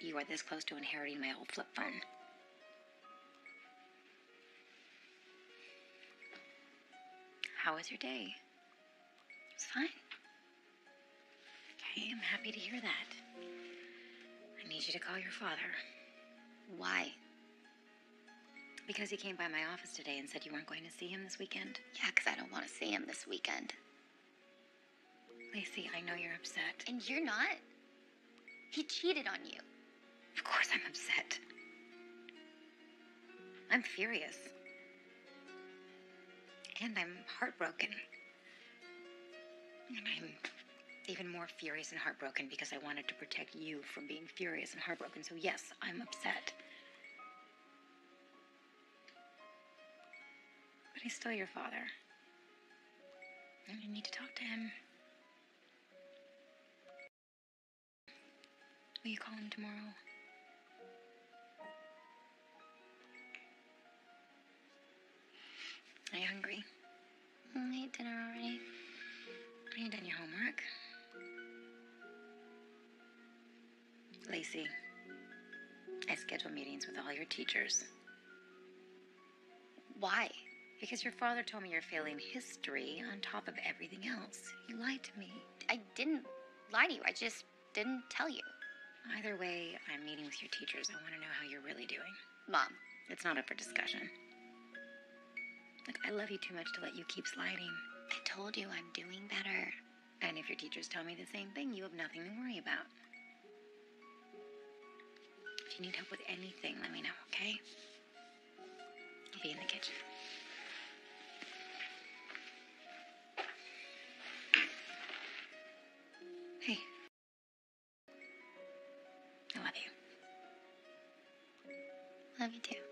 [SPEAKER 3] You are this close to inheriting my old flip phone. How was your day? It's fine. Okay, I'm happy to hear that. I need you to call your father.
[SPEAKER 1] Why?
[SPEAKER 3] Because he came by my office today and said you weren't going to see him this weekend.
[SPEAKER 1] Yeah, because I don't want to see him this weekend.
[SPEAKER 3] Lacey, I know you're upset.
[SPEAKER 1] And you're not? He cheated on you.
[SPEAKER 3] Of course I'm upset. I'm furious. And I'm heartbroken. And I'm even more furious and heartbroken because I wanted to protect you from being furious and heartbroken. So, yes, I'm upset. But he's still your father. And you need to talk to him. Will you call him tomorrow? Are you hungry?
[SPEAKER 4] I ate dinner already.
[SPEAKER 3] Have you done your homework? Lacey, I schedule meetings with all your teachers
[SPEAKER 4] Why?
[SPEAKER 3] because your father told me you're failing history on top of everything else. He lied to me.
[SPEAKER 4] I didn't lie to you. I just didn't tell you.
[SPEAKER 3] Either way, I'm meeting with your teachers. I want to know how you're really doing.
[SPEAKER 4] Mom,
[SPEAKER 3] It's not up for discussion. Look, I love you too much to let you keep sliding.
[SPEAKER 4] I told you I'm doing better.
[SPEAKER 3] And if your teachers tell me the same thing, you have nothing to worry about. You need help with anything, let me know, okay? I'll be in the kitchen. Hey. I love you.
[SPEAKER 4] Love you too.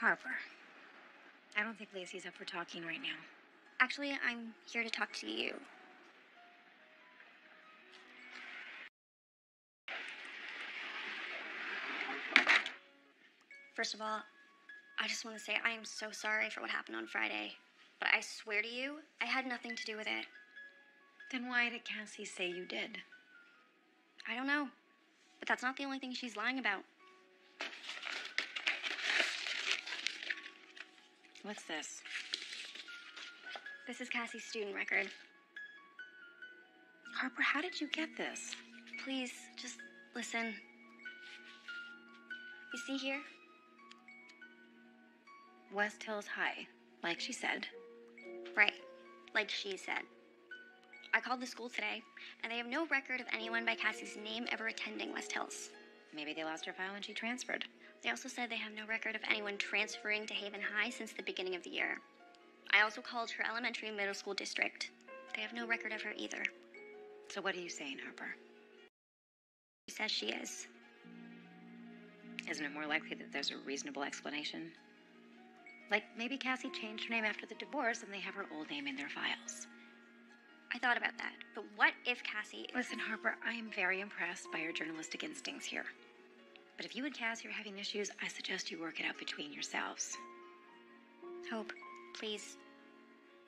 [SPEAKER 3] Harper. I don't think Lacey's up for talking right now.
[SPEAKER 4] Actually, I'm here to talk to you. First of all, I just want to say I am so sorry for what happened on Friday. But I swear to you, I had nothing to do with it.
[SPEAKER 3] Then why did Cassie say you did?
[SPEAKER 4] I don't know. But that's not the only thing she's lying about.
[SPEAKER 3] What's this?
[SPEAKER 4] This is Cassie's student record.
[SPEAKER 3] Harper, how did you get this?
[SPEAKER 4] Please, just listen. You see here?
[SPEAKER 3] West Hills High, like she said.
[SPEAKER 4] Right, like she said. I called the school today, and they have no record of anyone by Cassie's name ever attending West Hills.
[SPEAKER 3] Maybe they lost her file when she transferred.
[SPEAKER 4] They also said they have no record of anyone transferring to Haven High since the beginning of the year. I also called her elementary and middle school district. They have no record of her either.
[SPEAKER 3] So what are you saying, Harper?
[SPEAKER 4] She says she is.
[SPEAKER 3] Isn't it more likely that there's a reasonable explanation? Like maybe Cassie changed her name after the divorce and they have her old name in their files.
[SPEAKER 4] I thought about that, but what if Cassie.
[SPEAKER 3] Listen, Harper, I am very impressed by your journalistic instincts here. But if you and Cassie are having issues, I suggest you work it out between yourselves.
[SPEAKER 4] Hope, please.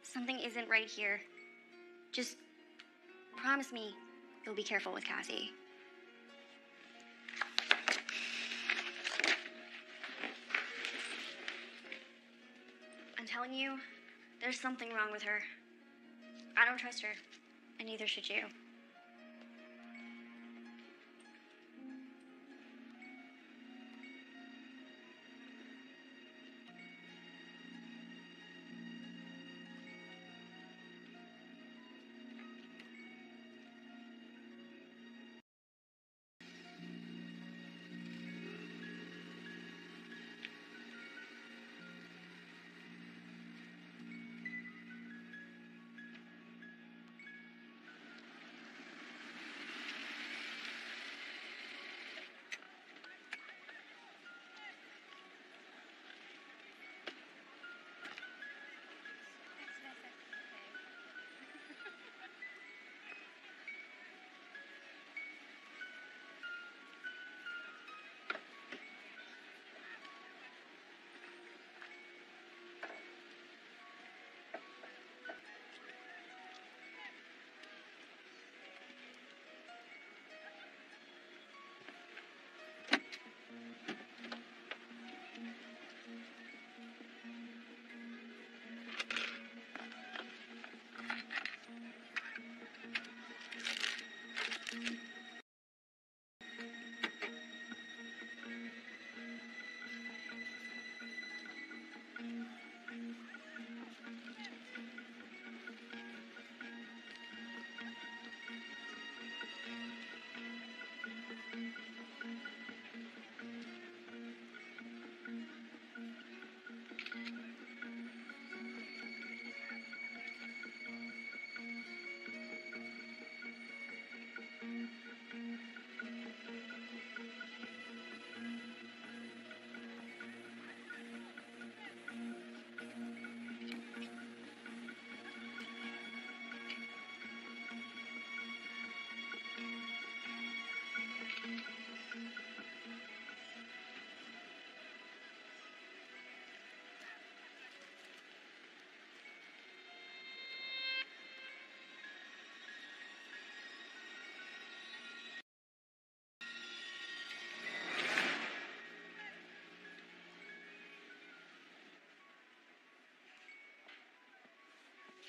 [SPEAKER 4] Something isn't right here. Just promise me you'll be careful with Cassie. I'm telling you, there's something wrong with her. I don't trust her, and neither should you.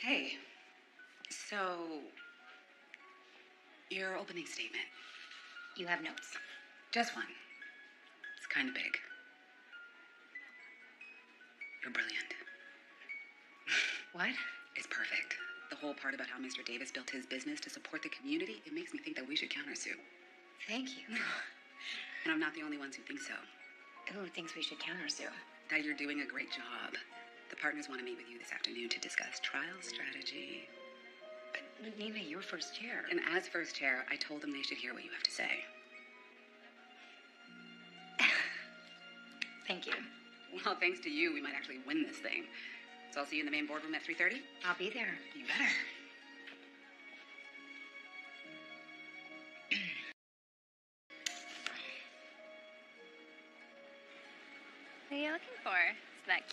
[SPEAKER 5] Hey, so your opening statement.
[SPEAKER 3] You have notes.
[SPEAKER 5] Just one. It's kind of big. You're brilliant.
[SPEAKER 3] What?
[SPEAKER 5] It's perfect. The whole part about how Mr. Davis built his business to support the community, it makes me think that we should countersue.
[SPEAKER 3] Thank you.
[SPEAKER 5] And I'm not the only ones who think so.
[SPEAKER 3] Who thinks we should countersue?
[SPEAKER 5] That you're doing a great job. Partners want to meet with you this afternoon to discuss trial strategy.
[SPEAKER 3] But Nina, you're first chair.
[SPEAKER 5] And as first chair, I told them they should hear what you have to say.
[SPEAKER 3] Thank you.
[SPEAKER 5] Well, thanks to you, we might actually win this thing. So I'll see you in the main boardroom at 3.30?
[SPEAKER 3] I'll be there.
[SPEAKER 5] You better.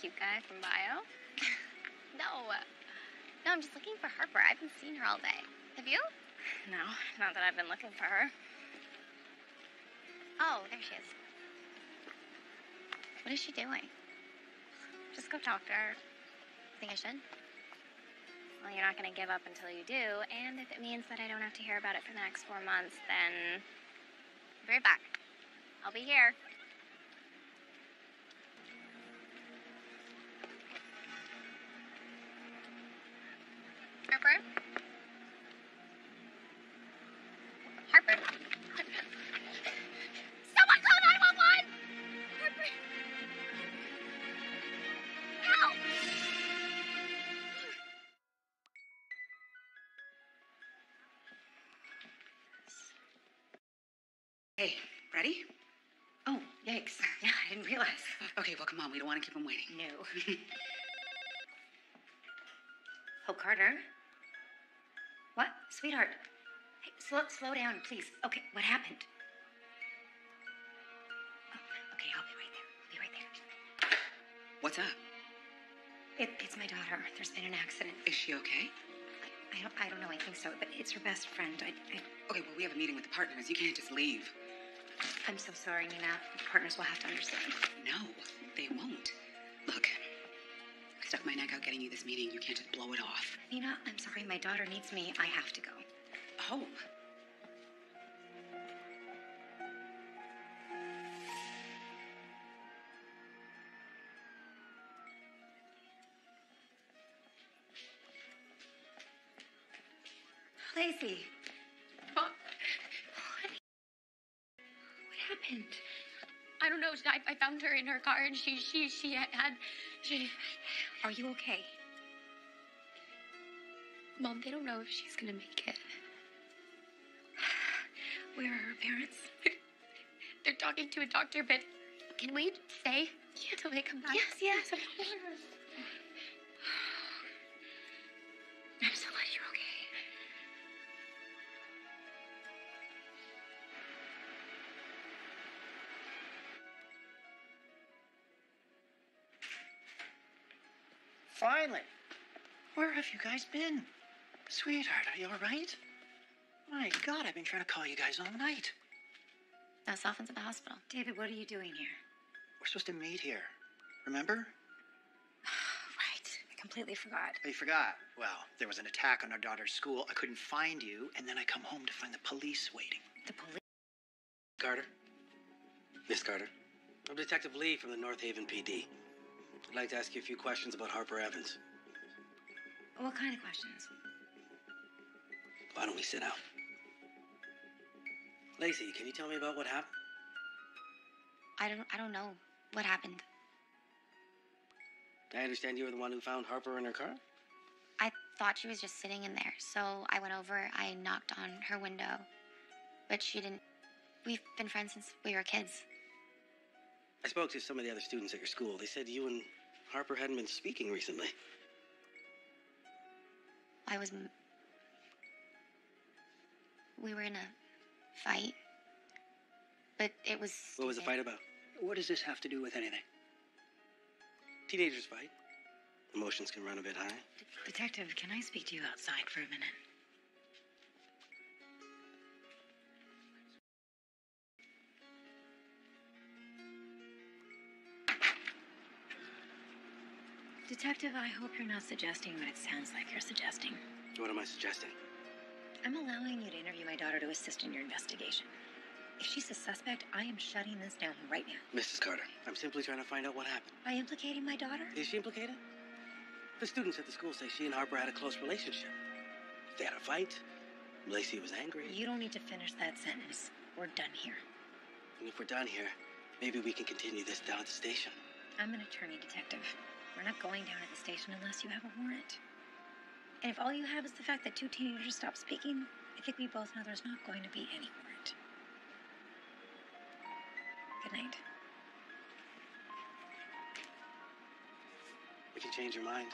[SPEAKER 2] Cute guy from bio?
[SPEAKER 1] No. No, I'm just looking for Harper. I haven't seen her all day. Have you?
[SPEAKER 2] No, not that I've been looking for her.
[SPEAKER 1] Oh, there she is. What is she doing?
[SPEAKER 2] Just go talk to her.
[SPEAKER 1] Think I should?
[SPEAKER 2] Well, you're not going to give up until you do, and if it means that I don't have to hear about it for the next four months, then
[SPEAKER 1] I'll be right back.
[SPEAKER 2] I'll be here.
[SPEAKER 5] Want to keep them waiting.
[SPEAKER 3] No. oh, Carter? What? Sweetheart. Hey, slow, slow down, please. Okay, what happened? Oh, okay, I'll be right there. I'll be right there.
[SPEAKER 5] What's up?
[SPEAKER 3] It, it's my daughter. There's been an accident.
[SPEAKER 5] Is she okay?
[SPEAKER 3] I, I don't, I don't know. I think so, but it's her best friend. I, I,
[SPEAKER 5] Okay, well, we have a meeting with the partners. You can't just leave.
[SPEAKER 3] I'm so sorry, Nina. The partners will have to understand.
[SPEAKER 5] No, they won't. Look, I stuck my neck out getting you this meeting. You can't just blow it off.
[SPEAKER 3] Nina, I'm sorry. My daughter needs me. I have to go.
[SPEAKER 5] Oh.
[SPEAKER 1] Found her in her car and she, she, she had, she...
[SPEAKER 3] Are you okay?
[SPEAKER 1] Mom, they don't know if she's gonna make it.
[SPEAKER 3] Where are her parents?
[SPEAKER 1] They're talking to a doctor, but can we stay until they come back?
[SPEAKER 3] Yes, yes, of course.
[SPEAKER 6] Have you guys been? Sweetheart, are you all right? My God, I've been trying to call you guys all night.
[SPEAKER 1] No, Sophin's at the hospital.
[SPEAKER 3] David, what are you doing here?
[SPEAKER 6] We're supposed to meet here. Remember?
[SPEAKER 3] right. I completely forgot.
[SPEAKER 6] Oh, you forgot. Well, there was an attack on our daughter's school. I couldn't find you, and then I come home to find the police waiting.
[SPEAKER 3] The police.
[SPEAKER 7] Carter? Miss Carter? I'm Detective Lee from the North Haven PD. I'd like to ask you a few questions about Harper Evans.
[SPEAKER 3] What kind of questions?
[SPEAKER 7] Why don't we sit down? Lacey, can you tell me about what happened?
[SPEAKER 1] I don't, I don't know what happened.
[SPEAKER 7] I understand you were the one who found Harper in her car?
[SPEAKER 1] I thought she was just sitting in there, so I went over. I knocked on her window, but she didn't. We've been friends since we were kids.
[SPEAKER 7] I spoke to some of the other students at your school. They said you and Harper hadn't been speaking recently.
[SPEAKER 1] I was. We were in a fight, but it was.
[SPEAKER 7] What was the fight about?
[SPEAKER 6] What does this have to do with anything?
[SPEAKER 7] Teenagers fight. Emotions can run a bit high.
[SPEAKER 3] Detective, can I speak to you outside for a minute? Detective, I hope you're not suggesting what it sounds like you're suggesting.
[SPEAKER 7] What am I suggesting?
[SPEAKER 3] I'm allowing you to interview my daughter to assist in your investigation. If she's a suspect, I am shutting this down right now.
[SPEAKER 7] Mrs. Carter, I'm simply trying to find out what happened.
[SPEAKER 3] By implicating my daughter?
[SPEAKER 7] Is she implicated? The students at the school say she and Harper had a close relationship. They had a fight. Lacey was angry.
[SPEAKER 3] You don't need to finish that sentence. We're done here.
[SPEAKER 7] And if we're done here, maybe we can continue this down at the station.
[SPEAKER 3] I'm an attorney detective. We're not going down at the station unless you have a warrant. And if all you have is the fact that two teenagers stopped speaking, I think we both know there's not going to be any warrant. Good night.
[SPEAKER 7] We can change your mind.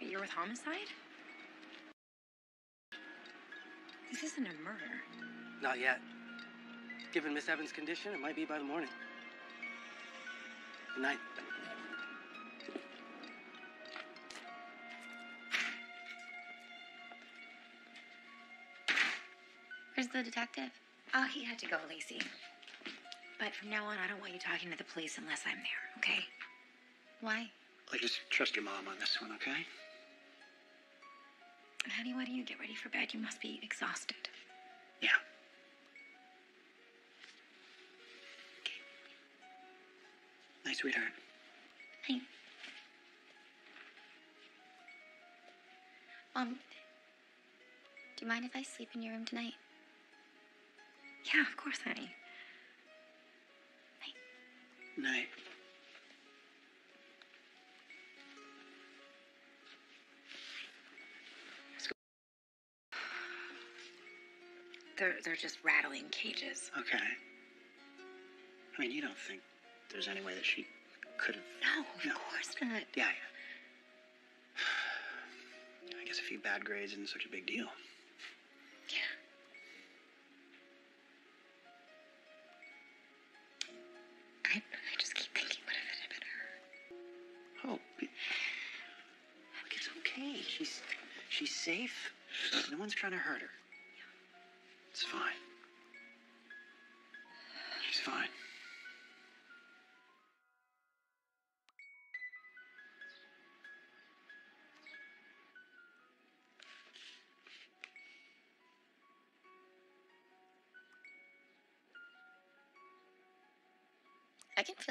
[SPEAKER 3] You're with homicide? This isn't a murder.
[SPEAKER 7] Not yet. Given Miss Evans' condition, it might be by the morning. Good night.
[SPEAKER 1] Where's the detective?
[SPEAKER 3] Oh, he had to go, Lacey. But from now on, I don't want you talking to the police unless I'm there, okay?
[SPEAKER 1] Why?
[SPEAKER 6] Like, just trust your mom on this one, okay?
[SPEAKER 3] Honey, why don't you get ready for bed? You must be exhausted.
[SPEAKER 6] Yeah. Night, sweetheart.
[SPEAKER 1] Hey. Mom, um, do you mind if I sleep in your room tonight?
[SPEAKER 3] Yeah, of course, honey.
[SPEAKER 6] Night. Night.
[SPEAKER 3] They're they're just rattling cages.
[SPEAKER 6] Okay. I mean, you don't think there's any way that she could have.
[SPEAKER 3] No, of
[SPEAKER 6] No.
[SPEAKER 3] course not.
[SPEAKER 6] Yeah, yeah. I guess a few bad grades isn't such a big deal.
[SPEAKER 3] Yeah. I I just keep thinking, what if it had been her?
[SPEAKER 6] Oh, be- look, it's okay. She's she's safe. No one's trying to hurt her.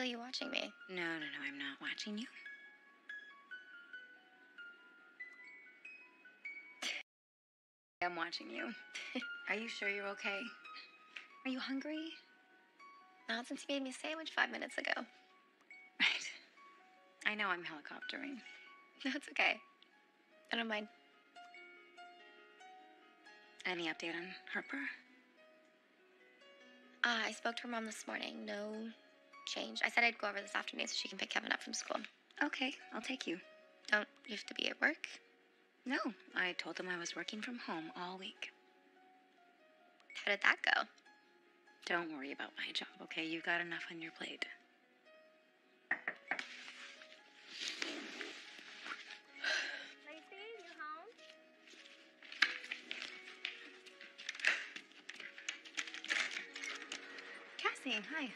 [SPEAKER 1] Feel you watching me.
[SPEAKER 3] No, no, no, I'm not watching you. I'm watching you. Are you sure you're okay? Are you hungry?
[SPEAKER 1] Not since you made me a sandwich five minutes ago.
[SPEAKER 3] Right. I know I'm helicoptering.
[SPEAKER 1] No, it's okay. I don't mind.
[SPEAKER 3] Any update on Harper?
[SPEAKER 1] Uh, I spoke to her mom this morning. No change. I said I'd go over this afternoon so she can pick Kevin up from school.
[SPEAKER 3] Okay, I'll take you.
[SPEAKER 1] Don't you have to be at work?
[SPEAKER 3] No, I told them I was working from home all week.
[SPEAKER 1] How did that go?
[SPEAKER 3] Don't worry about my job, okay? You've got enough on your plate.
[SPEAKER 4] Lacey, you home?
[SPEAKER 3] Cassie, hi.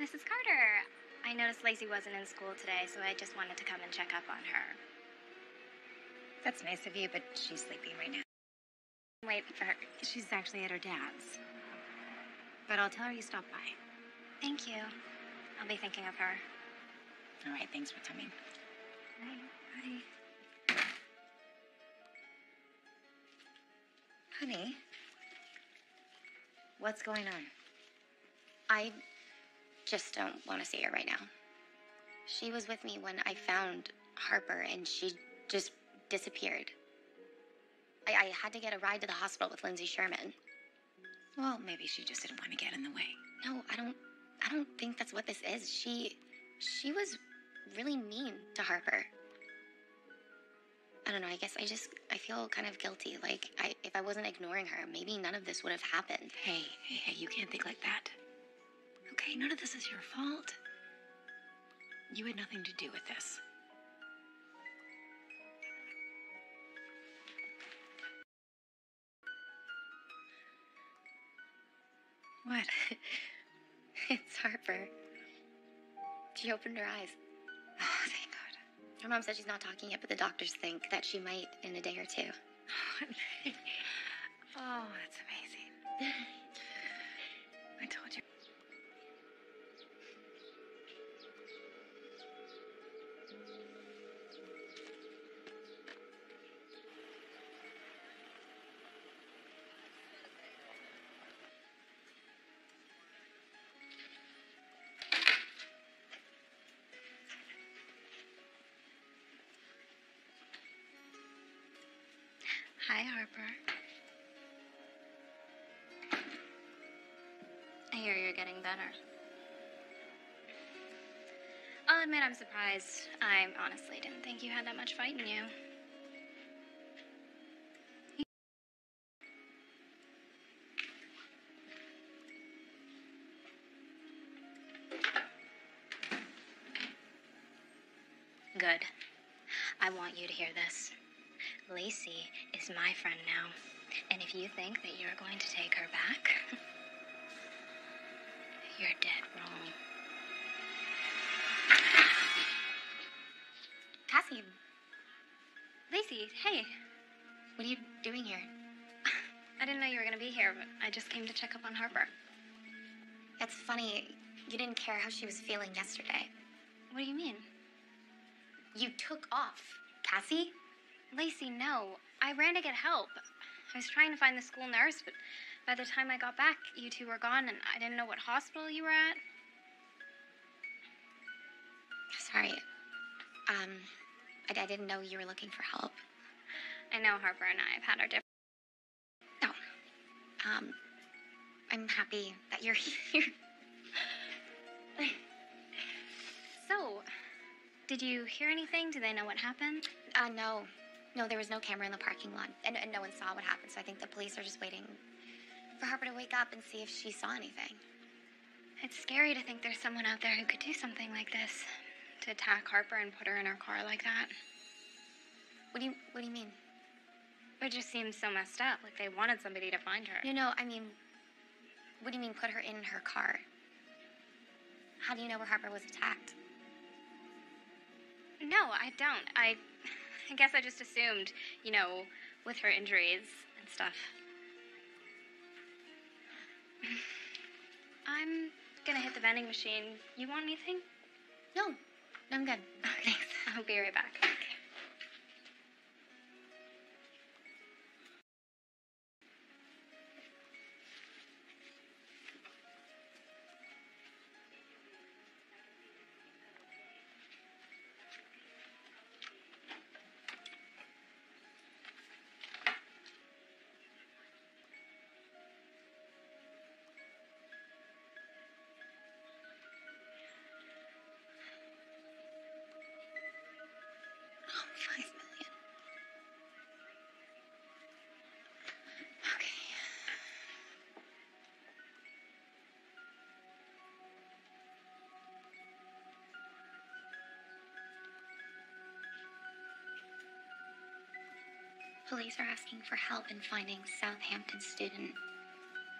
[SPEAKER 4] Mrs. Carter, I noticed Lacey wasn't in school today, so I just wanted to come and check up on her.
[SPEAKER 3] That's nice of you, but she's sleeping right now.
[SPEAKER 4] Wait for her.
[SPEAKER 3] She's actually at her dad's. But I'll tell her you stopped by.
[SPEAKER 4] Thank you. I'll be thinking of her.
[SPEAKER 3] All right, thanks for coming.
[SPEAKER 4] Bye.
[SPEAKER 3] Honey, what's going on?
[SPEAKER 1] I just don't want to see her right now. She was with me when I found Harper and she just disappeared. I, I had to get a ride to the hospital with Lindsay Sherman.
[SPEAKER 3] Well, maybe she just didn't want to get in the way.
[SPEAKER 1] No, I don't I don't think that's what this is. She she was really mean to Harper. I don't know, I guess I just I feel kind of guilty. Like I if I wasn't ignoring her, maybe none of this would have happened.
[SPEAKER 3] Hey, hey, hey, you can't think like that. Okay, none of this is your fault. You had nothing to do with this. What?
[SPEAKER 1] it's Harper. She opened her eyes.
[SPEAKER 3] Oh, thank God.
[SPEAKER 1] Her mom said she's not talking yet, but the doctors think that she might in a day or two.
[SPEAKER 3] oh, that's amazing. I told you.
[SPEAKER 2] Harper. I hear you're getting better. I'll admit I'm surprised. I honestly didn't think you had that much fight in you. Is my friend now. And if you think that you're going to take her back, you're dead wrong.
[SPEAKER 1] Cassie,
[SPEAKER 2] Lacey, hey.
[SPEAKER 1] what are you doing here?
[SPEAKER 2] I didn't know you were going to be here, but I just came to check up on Harper.
[SPEAKER 1] That's funny. You didn't care how she was feeling yesterday.
[SPEAKER 2] What do you mean?
[SPEAKER 1] You took off. Cassie?
[SPEAKER 2] Lacey, no. I ran to get help. I was trying to find the school nurse, but by the time I got back, you two were gone, and I didn't know what hospital you were at.
[SPEAKER 1] Sorry. Um, I, I didn't know you were looking for help.
[SPEAKER 2] I know Harper and I have had our different.
[SPEAKER 1] No. Um, I'm happy that you're here.
[SPEAKER 2] So, did you hear anything? Do they know what happened?
[SPEAKER 1] Uh, no. No, there was no camera in the parking lot, and, and no one saw what happened, so I think the police are just waiting for Harper to wake up and see if she saw anything.
[SPEAKER 2] It's scary to think there's someone out there who could do something like this. To attack Harper and put her in her car like that.
[SPEAKER 1] What do you What do you mean?
[SPEAKER 2] It just seems so messed up, like they wanted somebody to find her.
[SPEAKER 1] No, no. I mean, what do you mean put her in her car? How do you know where Harper was attacked?
[SPEAKER 2] No, I don't. I, I guess I just assumed, you know, with her injuries and stuff. I'm gonna hit the vending machine. You want anything?
[SPEAKER 1] No, no, I'm good.
[SPEAKER 2] Thanks. I'll be right back.
[SPEAKER 1] Police are asking for help in finding Southampton student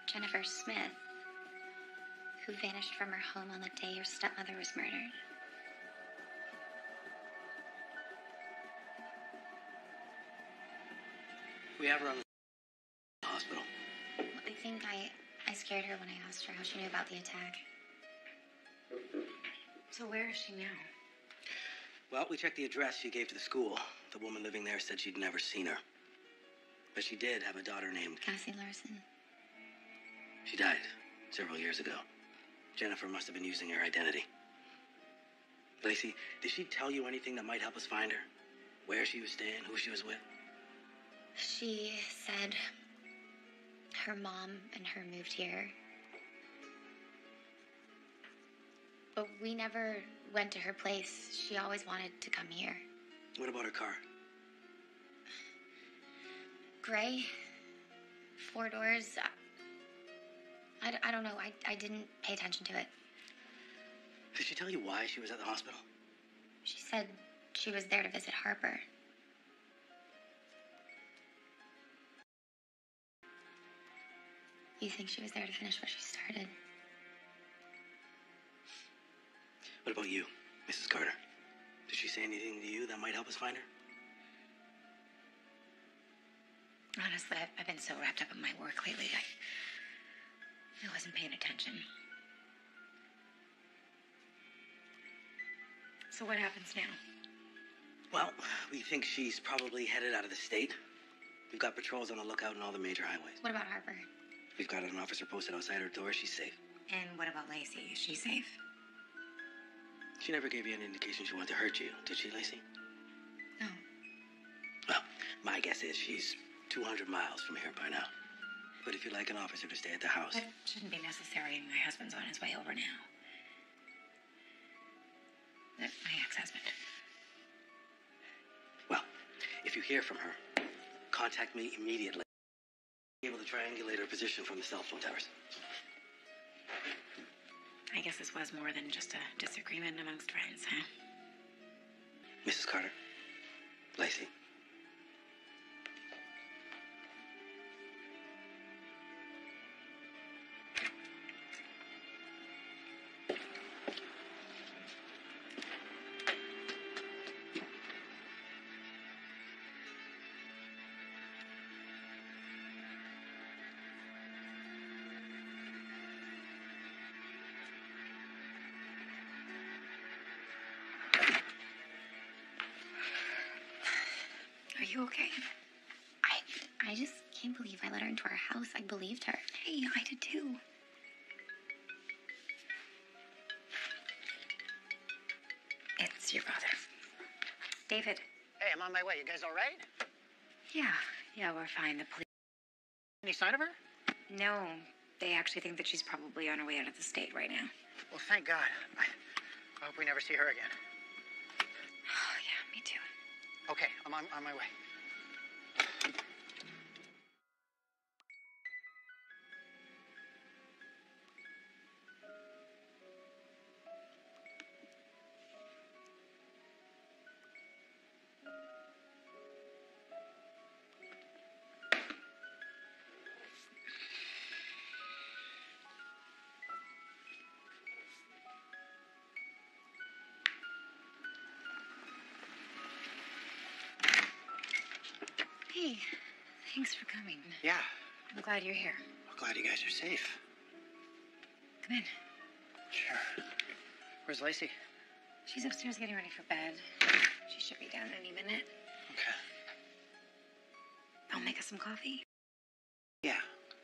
[SPEAKER 1] Jennifer Smith, who vanished from her home on the day her stepmother was murdered.
[SPEAKER 7] We have her on the hospital.
[SPEAKER 1] I think I, I scared her when I asked her how she knew about the attack.
[SPEAKER 3] So where is she now?
[SPEAKER 7] Well, we checked the address she gave to the school. The woman living there said she'd never seen her. But she did have a daughter named.
[SPEAKER 1] Cassie Larson.
[SPEAKER 7] She died several years ago. Jennifer must have been using her identity. Lacey, did she tell you anything that might help us find her? Where she was staying, who she was with?
[SPEAKER 1] She said her mom and her moved here. But we never went to her place. She always wanted to come here.
[SPEAKER 7] What about her car?
[SPEAKER 1] Gray, four doors. I, I, I don't know. I, I didn't pay attention to it.
[SPEAKER 7] Did she tell you why she was at the hospital?
[SPEAKER 1] She said she was there to visit Harper. You think she was there to finish what she started?
[SPEAKER 7] What about you, Mrs. Carter? Did she say anything to you that might help us find her?
[SPEAKER 3] Honestly, I've, I've been so wrapped up in my work lately, I, I wasn't paying attention. So what happens now?
[SPEAKER 7] Well, we think she's probably headed out of the state. We've got patrols on the lookout in all the major highways.
[SPEAKER 1] What about Harper?
[SPEAKER 7] We've got an officer posted outside her door. She's safe.
[SPEAKER 3] And what about Lacey? Is she safe?
[SPEAKER 7] She never gave you any indication she wanted to hurt you, did she, Lacey?
[SPEAKER 1] No.
[SPEAKER 7] Well, my guess is she's 200 miles from here by now. But if you'd like an officer to stay at the house,
[SPEAKER 3] That shouldn't be necessary. My husband's on his way over now. That my ex-husband.
[SPEAKER 7] well, if you hear from her, contact me immediately. Be able to triangulate her position from the cell phone towers.
[SPEAKER 3] I guess this was more than just a disagreement amongst friends, huh?
[SPEAKER 7] Mrs. Carter, Lacey,
[SPEAKER 3] you okay?
[SPEAKER 1] I I just can't believe I let her into our house. I believed her.
[SPEAKER 3] Hey, I did too. It's your brother. David.
[SPEAKER 6] Hey, I'm on my way. You guys all right?
[SPEAKER 3] Yeah, yeah, we're fine. The police.
[SPEAKER 6] Any sign of her?
[SPEAKER 3] No, they actually think that she's probably on her way out of the state right now.
[SPEAKER 6] Well, thank God. I, I hope we never see her again.
[SPEAKER 3] Oh, yeah, me too.
[SPEAKER 6] Okay, I'm on, on my way. Yeah,
[SPEAKER 3] I'm glad you're here.
[SPEAKER 6] I'm glad you guys are safe.
[SPEAKER 3] Come in.
[SPEAKER 6] Sure. Where's Lacey?
[SPEAKER 3] She's upstairs getting ready for bed. She should be down any minute.
[SPEAKER 6] Okay.
[SPEAKER 3] I'll make us some coffee.
[SPEAKER 6] Yeah,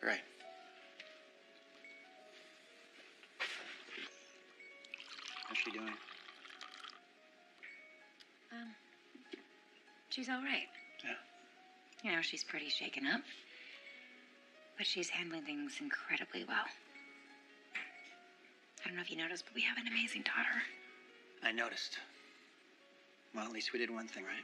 [SPEAKER 6] right. How's she doing?
[SPEAKER 3] Um, she's all right. You know, she's pretty shaken up. But she's handling things incredibly well. I don't know if you noticed, but we have an amazing daughter.
[SPEAKER 6] I noticed. Well, at least we did one thing right.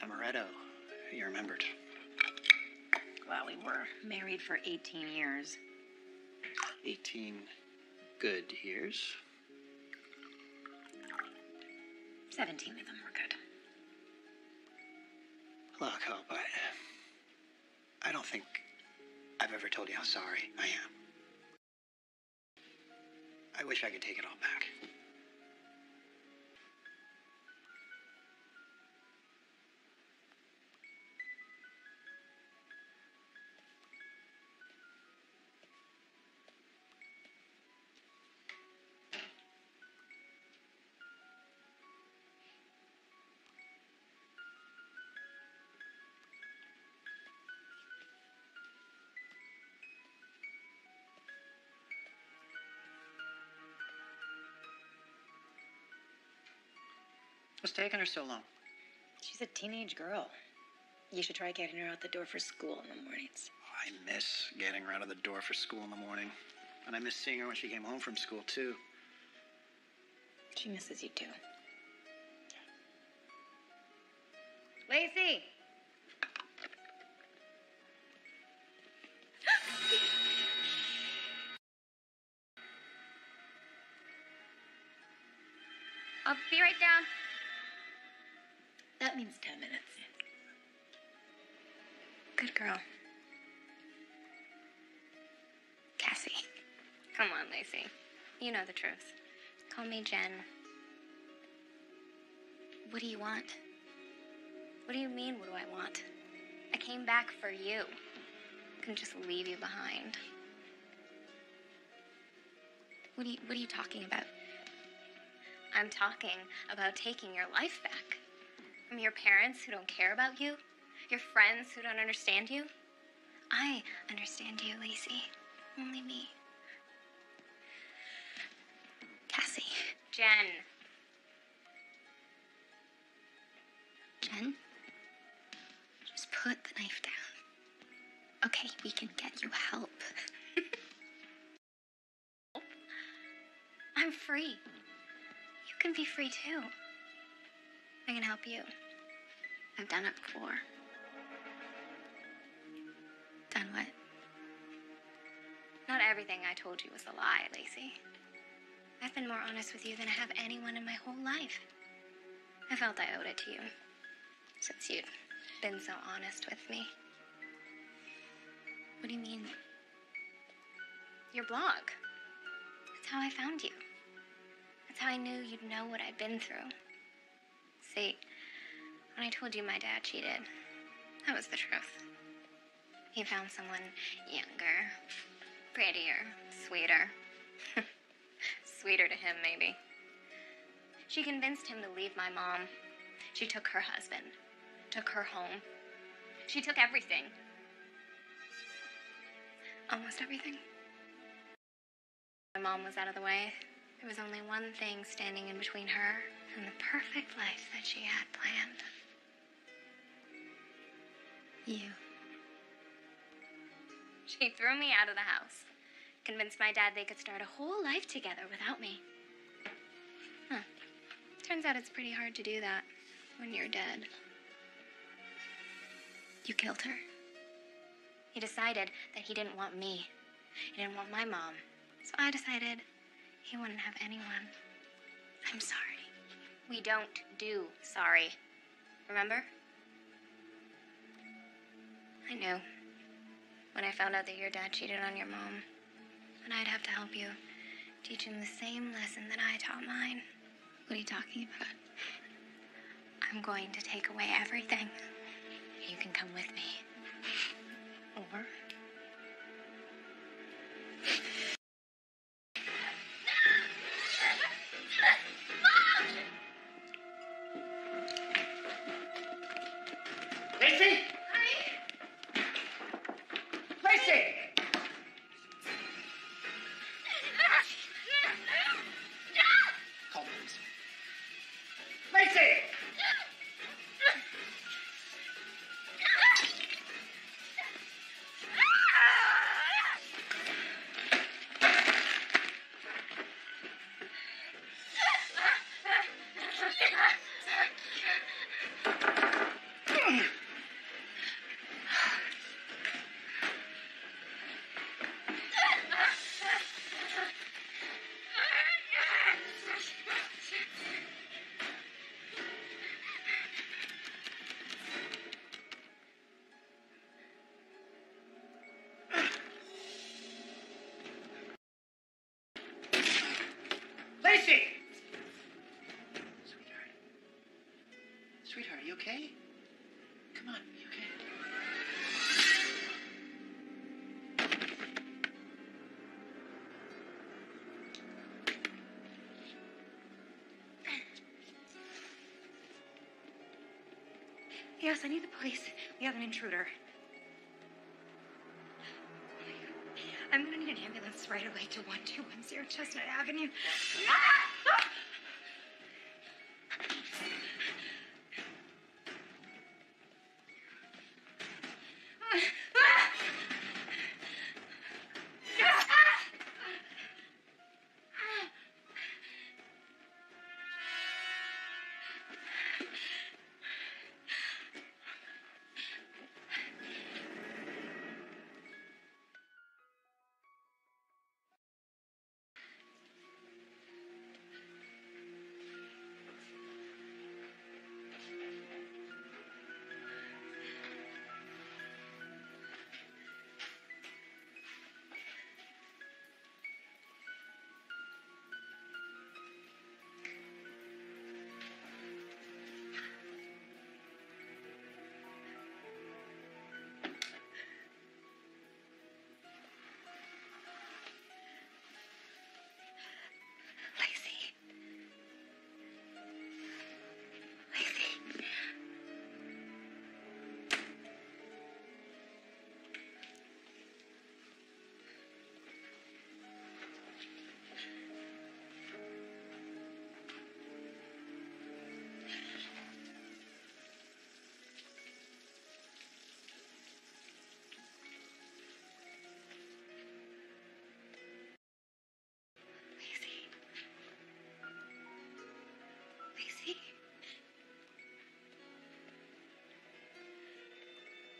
[SPEAKER 6] Amaretto, you remembered.
[SPEAKER 3] Well, we were married for 18 years.
[SPEAKER 6] 18 good years.
[SPEAKER 3] 17 of them were good.
[SPEAKER 6] Look, Hope, I, I don't think I've ever told you how sorry I am. I wish I could take it all back. Taking her so long?
[SPEAKER 3] She's a teenage girl. You should try getting her out the door for school in the mornings.
[SPEAKER 6] Oh, I miss getting her out of the door for school in the morning. And I miss seeing her when she came home from school, too.
[SPEAKER 3] She misses you too.
[SPEAKER 2] Lacey! I'll be right down.
[SPEAKER 3] That means 10 minutes.
[SPEAKER 2] Good girl. Cassie. Come on, Lacey. You know the truth. Call me Jen.
[SPEAKER 1] What do you want?
[SPEAKER 2] What do you mean, what do I want? I came back for you. I couldn't just leave you behind.
[SPEAKER 1] What are you, what are you talking about?
[SPEAKER 2] I'm talking about taking your life back. From your parents who don't care about you, your friends who don't understand you. I understand you, Lacey. Only me.
[SPEAKER 1] Cassie.
[SPEAKER 2] Jen.
[SPEAKER 1] Jen? Just put the knife down. Okay, we can get you help.
[SPEAKER 2] I'm free. You can be free too. I can help you.
[SPEAKER 1] I've done it before. Done what?
[SPEAKER 2] Not everything I told you was a lie, Lacey. I've been more honest with you than I have anyone in my whole life. I felt I owed it to you. Since you'd been so honest with me.
[SPEAKER 1] What do you mean?
[SPEAKER 2] Your blog. That's how I found you. That's how I knew you'd know what I'd been through. See, when I told you my dad cheated, that was the truth. He found someone younger, prettier, sweeter. sweeter to him, maybe. She convinced him to leave my mom. She took her husband, took her home. She took everything. Almost everything. My mom was out of the way. There was only one thing standing in between her the perfect life that she had planned.
[SPEAKER 1] You.
[SPEAKER 2] She threw me out of the house, convinced my dad they could start a whole life together without me. Huh. Turns out it's pretty hard to do that when you're dead.
[SPEAKER 1] You killed her?
[SPEAKER 2] He decided that he didn't want me. He didn't want my mom. So I decided he wouldn't have anyone.
[SPEAKER 1] I'm sorry.
[SPEAKER 2] We don't do sorry. Remember? I knew. When I found out that your dad cheated on your mom, and I'd have to help you teach him the same lesson that I taught mine.
[SPEAKER 1] What are you talking about?
[SPEAKER 2] I'm going to take away everything. You can come with me. Or
[SPEAKER 3] Yes, I need the police. We have an intruder. I'm gonna need an ambulance right away to 1210 Chestnut Avenue. your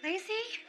[SPEAKER 3] Lacey?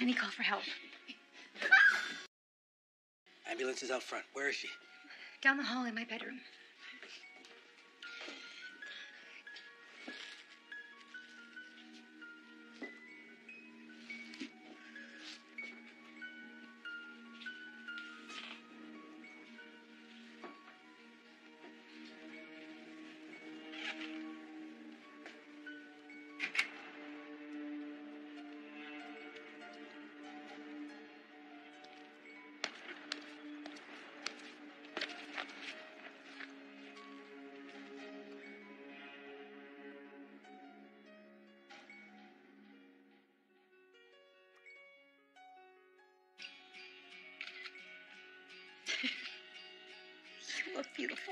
[SPEAKER 3] I need call for help.
[SPEAKER 7] Ambulance is out front. Where is she?
[SPEAKER 3] Down the hall in my bedroom.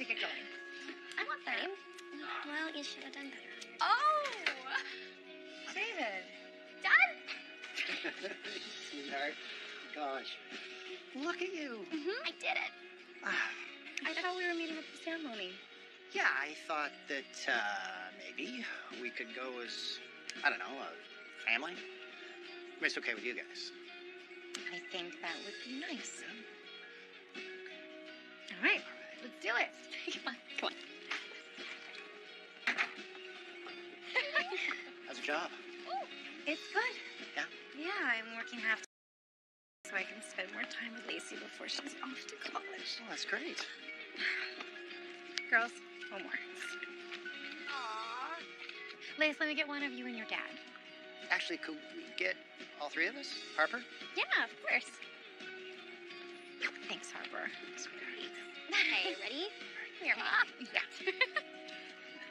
[SPEAKER 2] okay,
[SPEAKER 3] you're right. We should get going.
[SPEAKER 2] I want that.
[SPEAKER 4] Well, you should have done better
[SPEAKER 2] Oh!
[SPEAKER 3] David.
[SPEAKER 2] Done?
[SPEAKER 6] Sweetheart. Gosh. Look at you.
[SPEAKER 2] I did it.
[SPEAKER 6] Ah,
[SPEAKER 3] I thought we were meeting at the ceremony.
[SPEAKER 6] yeah, I thought that uh, maybe we could go as, I don't know, a family. I mean, it's okay with you guys.
[SPEAKER 3] I think that would be nice. All right, let's do it.
[SPEAKER 2] Come on. Come on.
[SPEAKER 6] How's your job?
[SPEAKER 3] It's good.
[SPEAKER 6] Yeah?
[SPEAKER 3] Yeah, I'm working half so I can spend more time with Lacey before she's off to college.
[SPEAKER 6] Oh, that's great.
[SPEAKER 3] Girls, one more.
[SPEAKER 2] Aww.
[SPEAKER 3] Lace, let me get one of you and your dad.
[SPEAKER 6] Actually, could we get all three of us? Harper?
[SPEAKER 2] Yeah, of course.
[SPEAKER 3] Thanks, Harper.
[SPEAKER 2] Hey, ready? Here, Mom.
[SPEAKER 3] Yeah.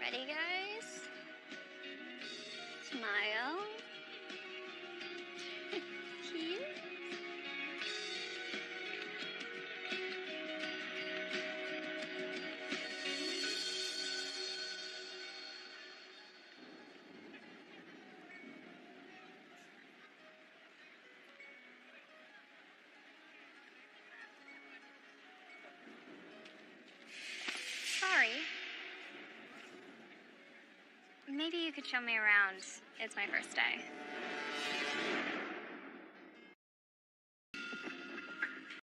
[SPEAKER 2] Ready, guys? Smile. Cute. Could show me around. It's my first day.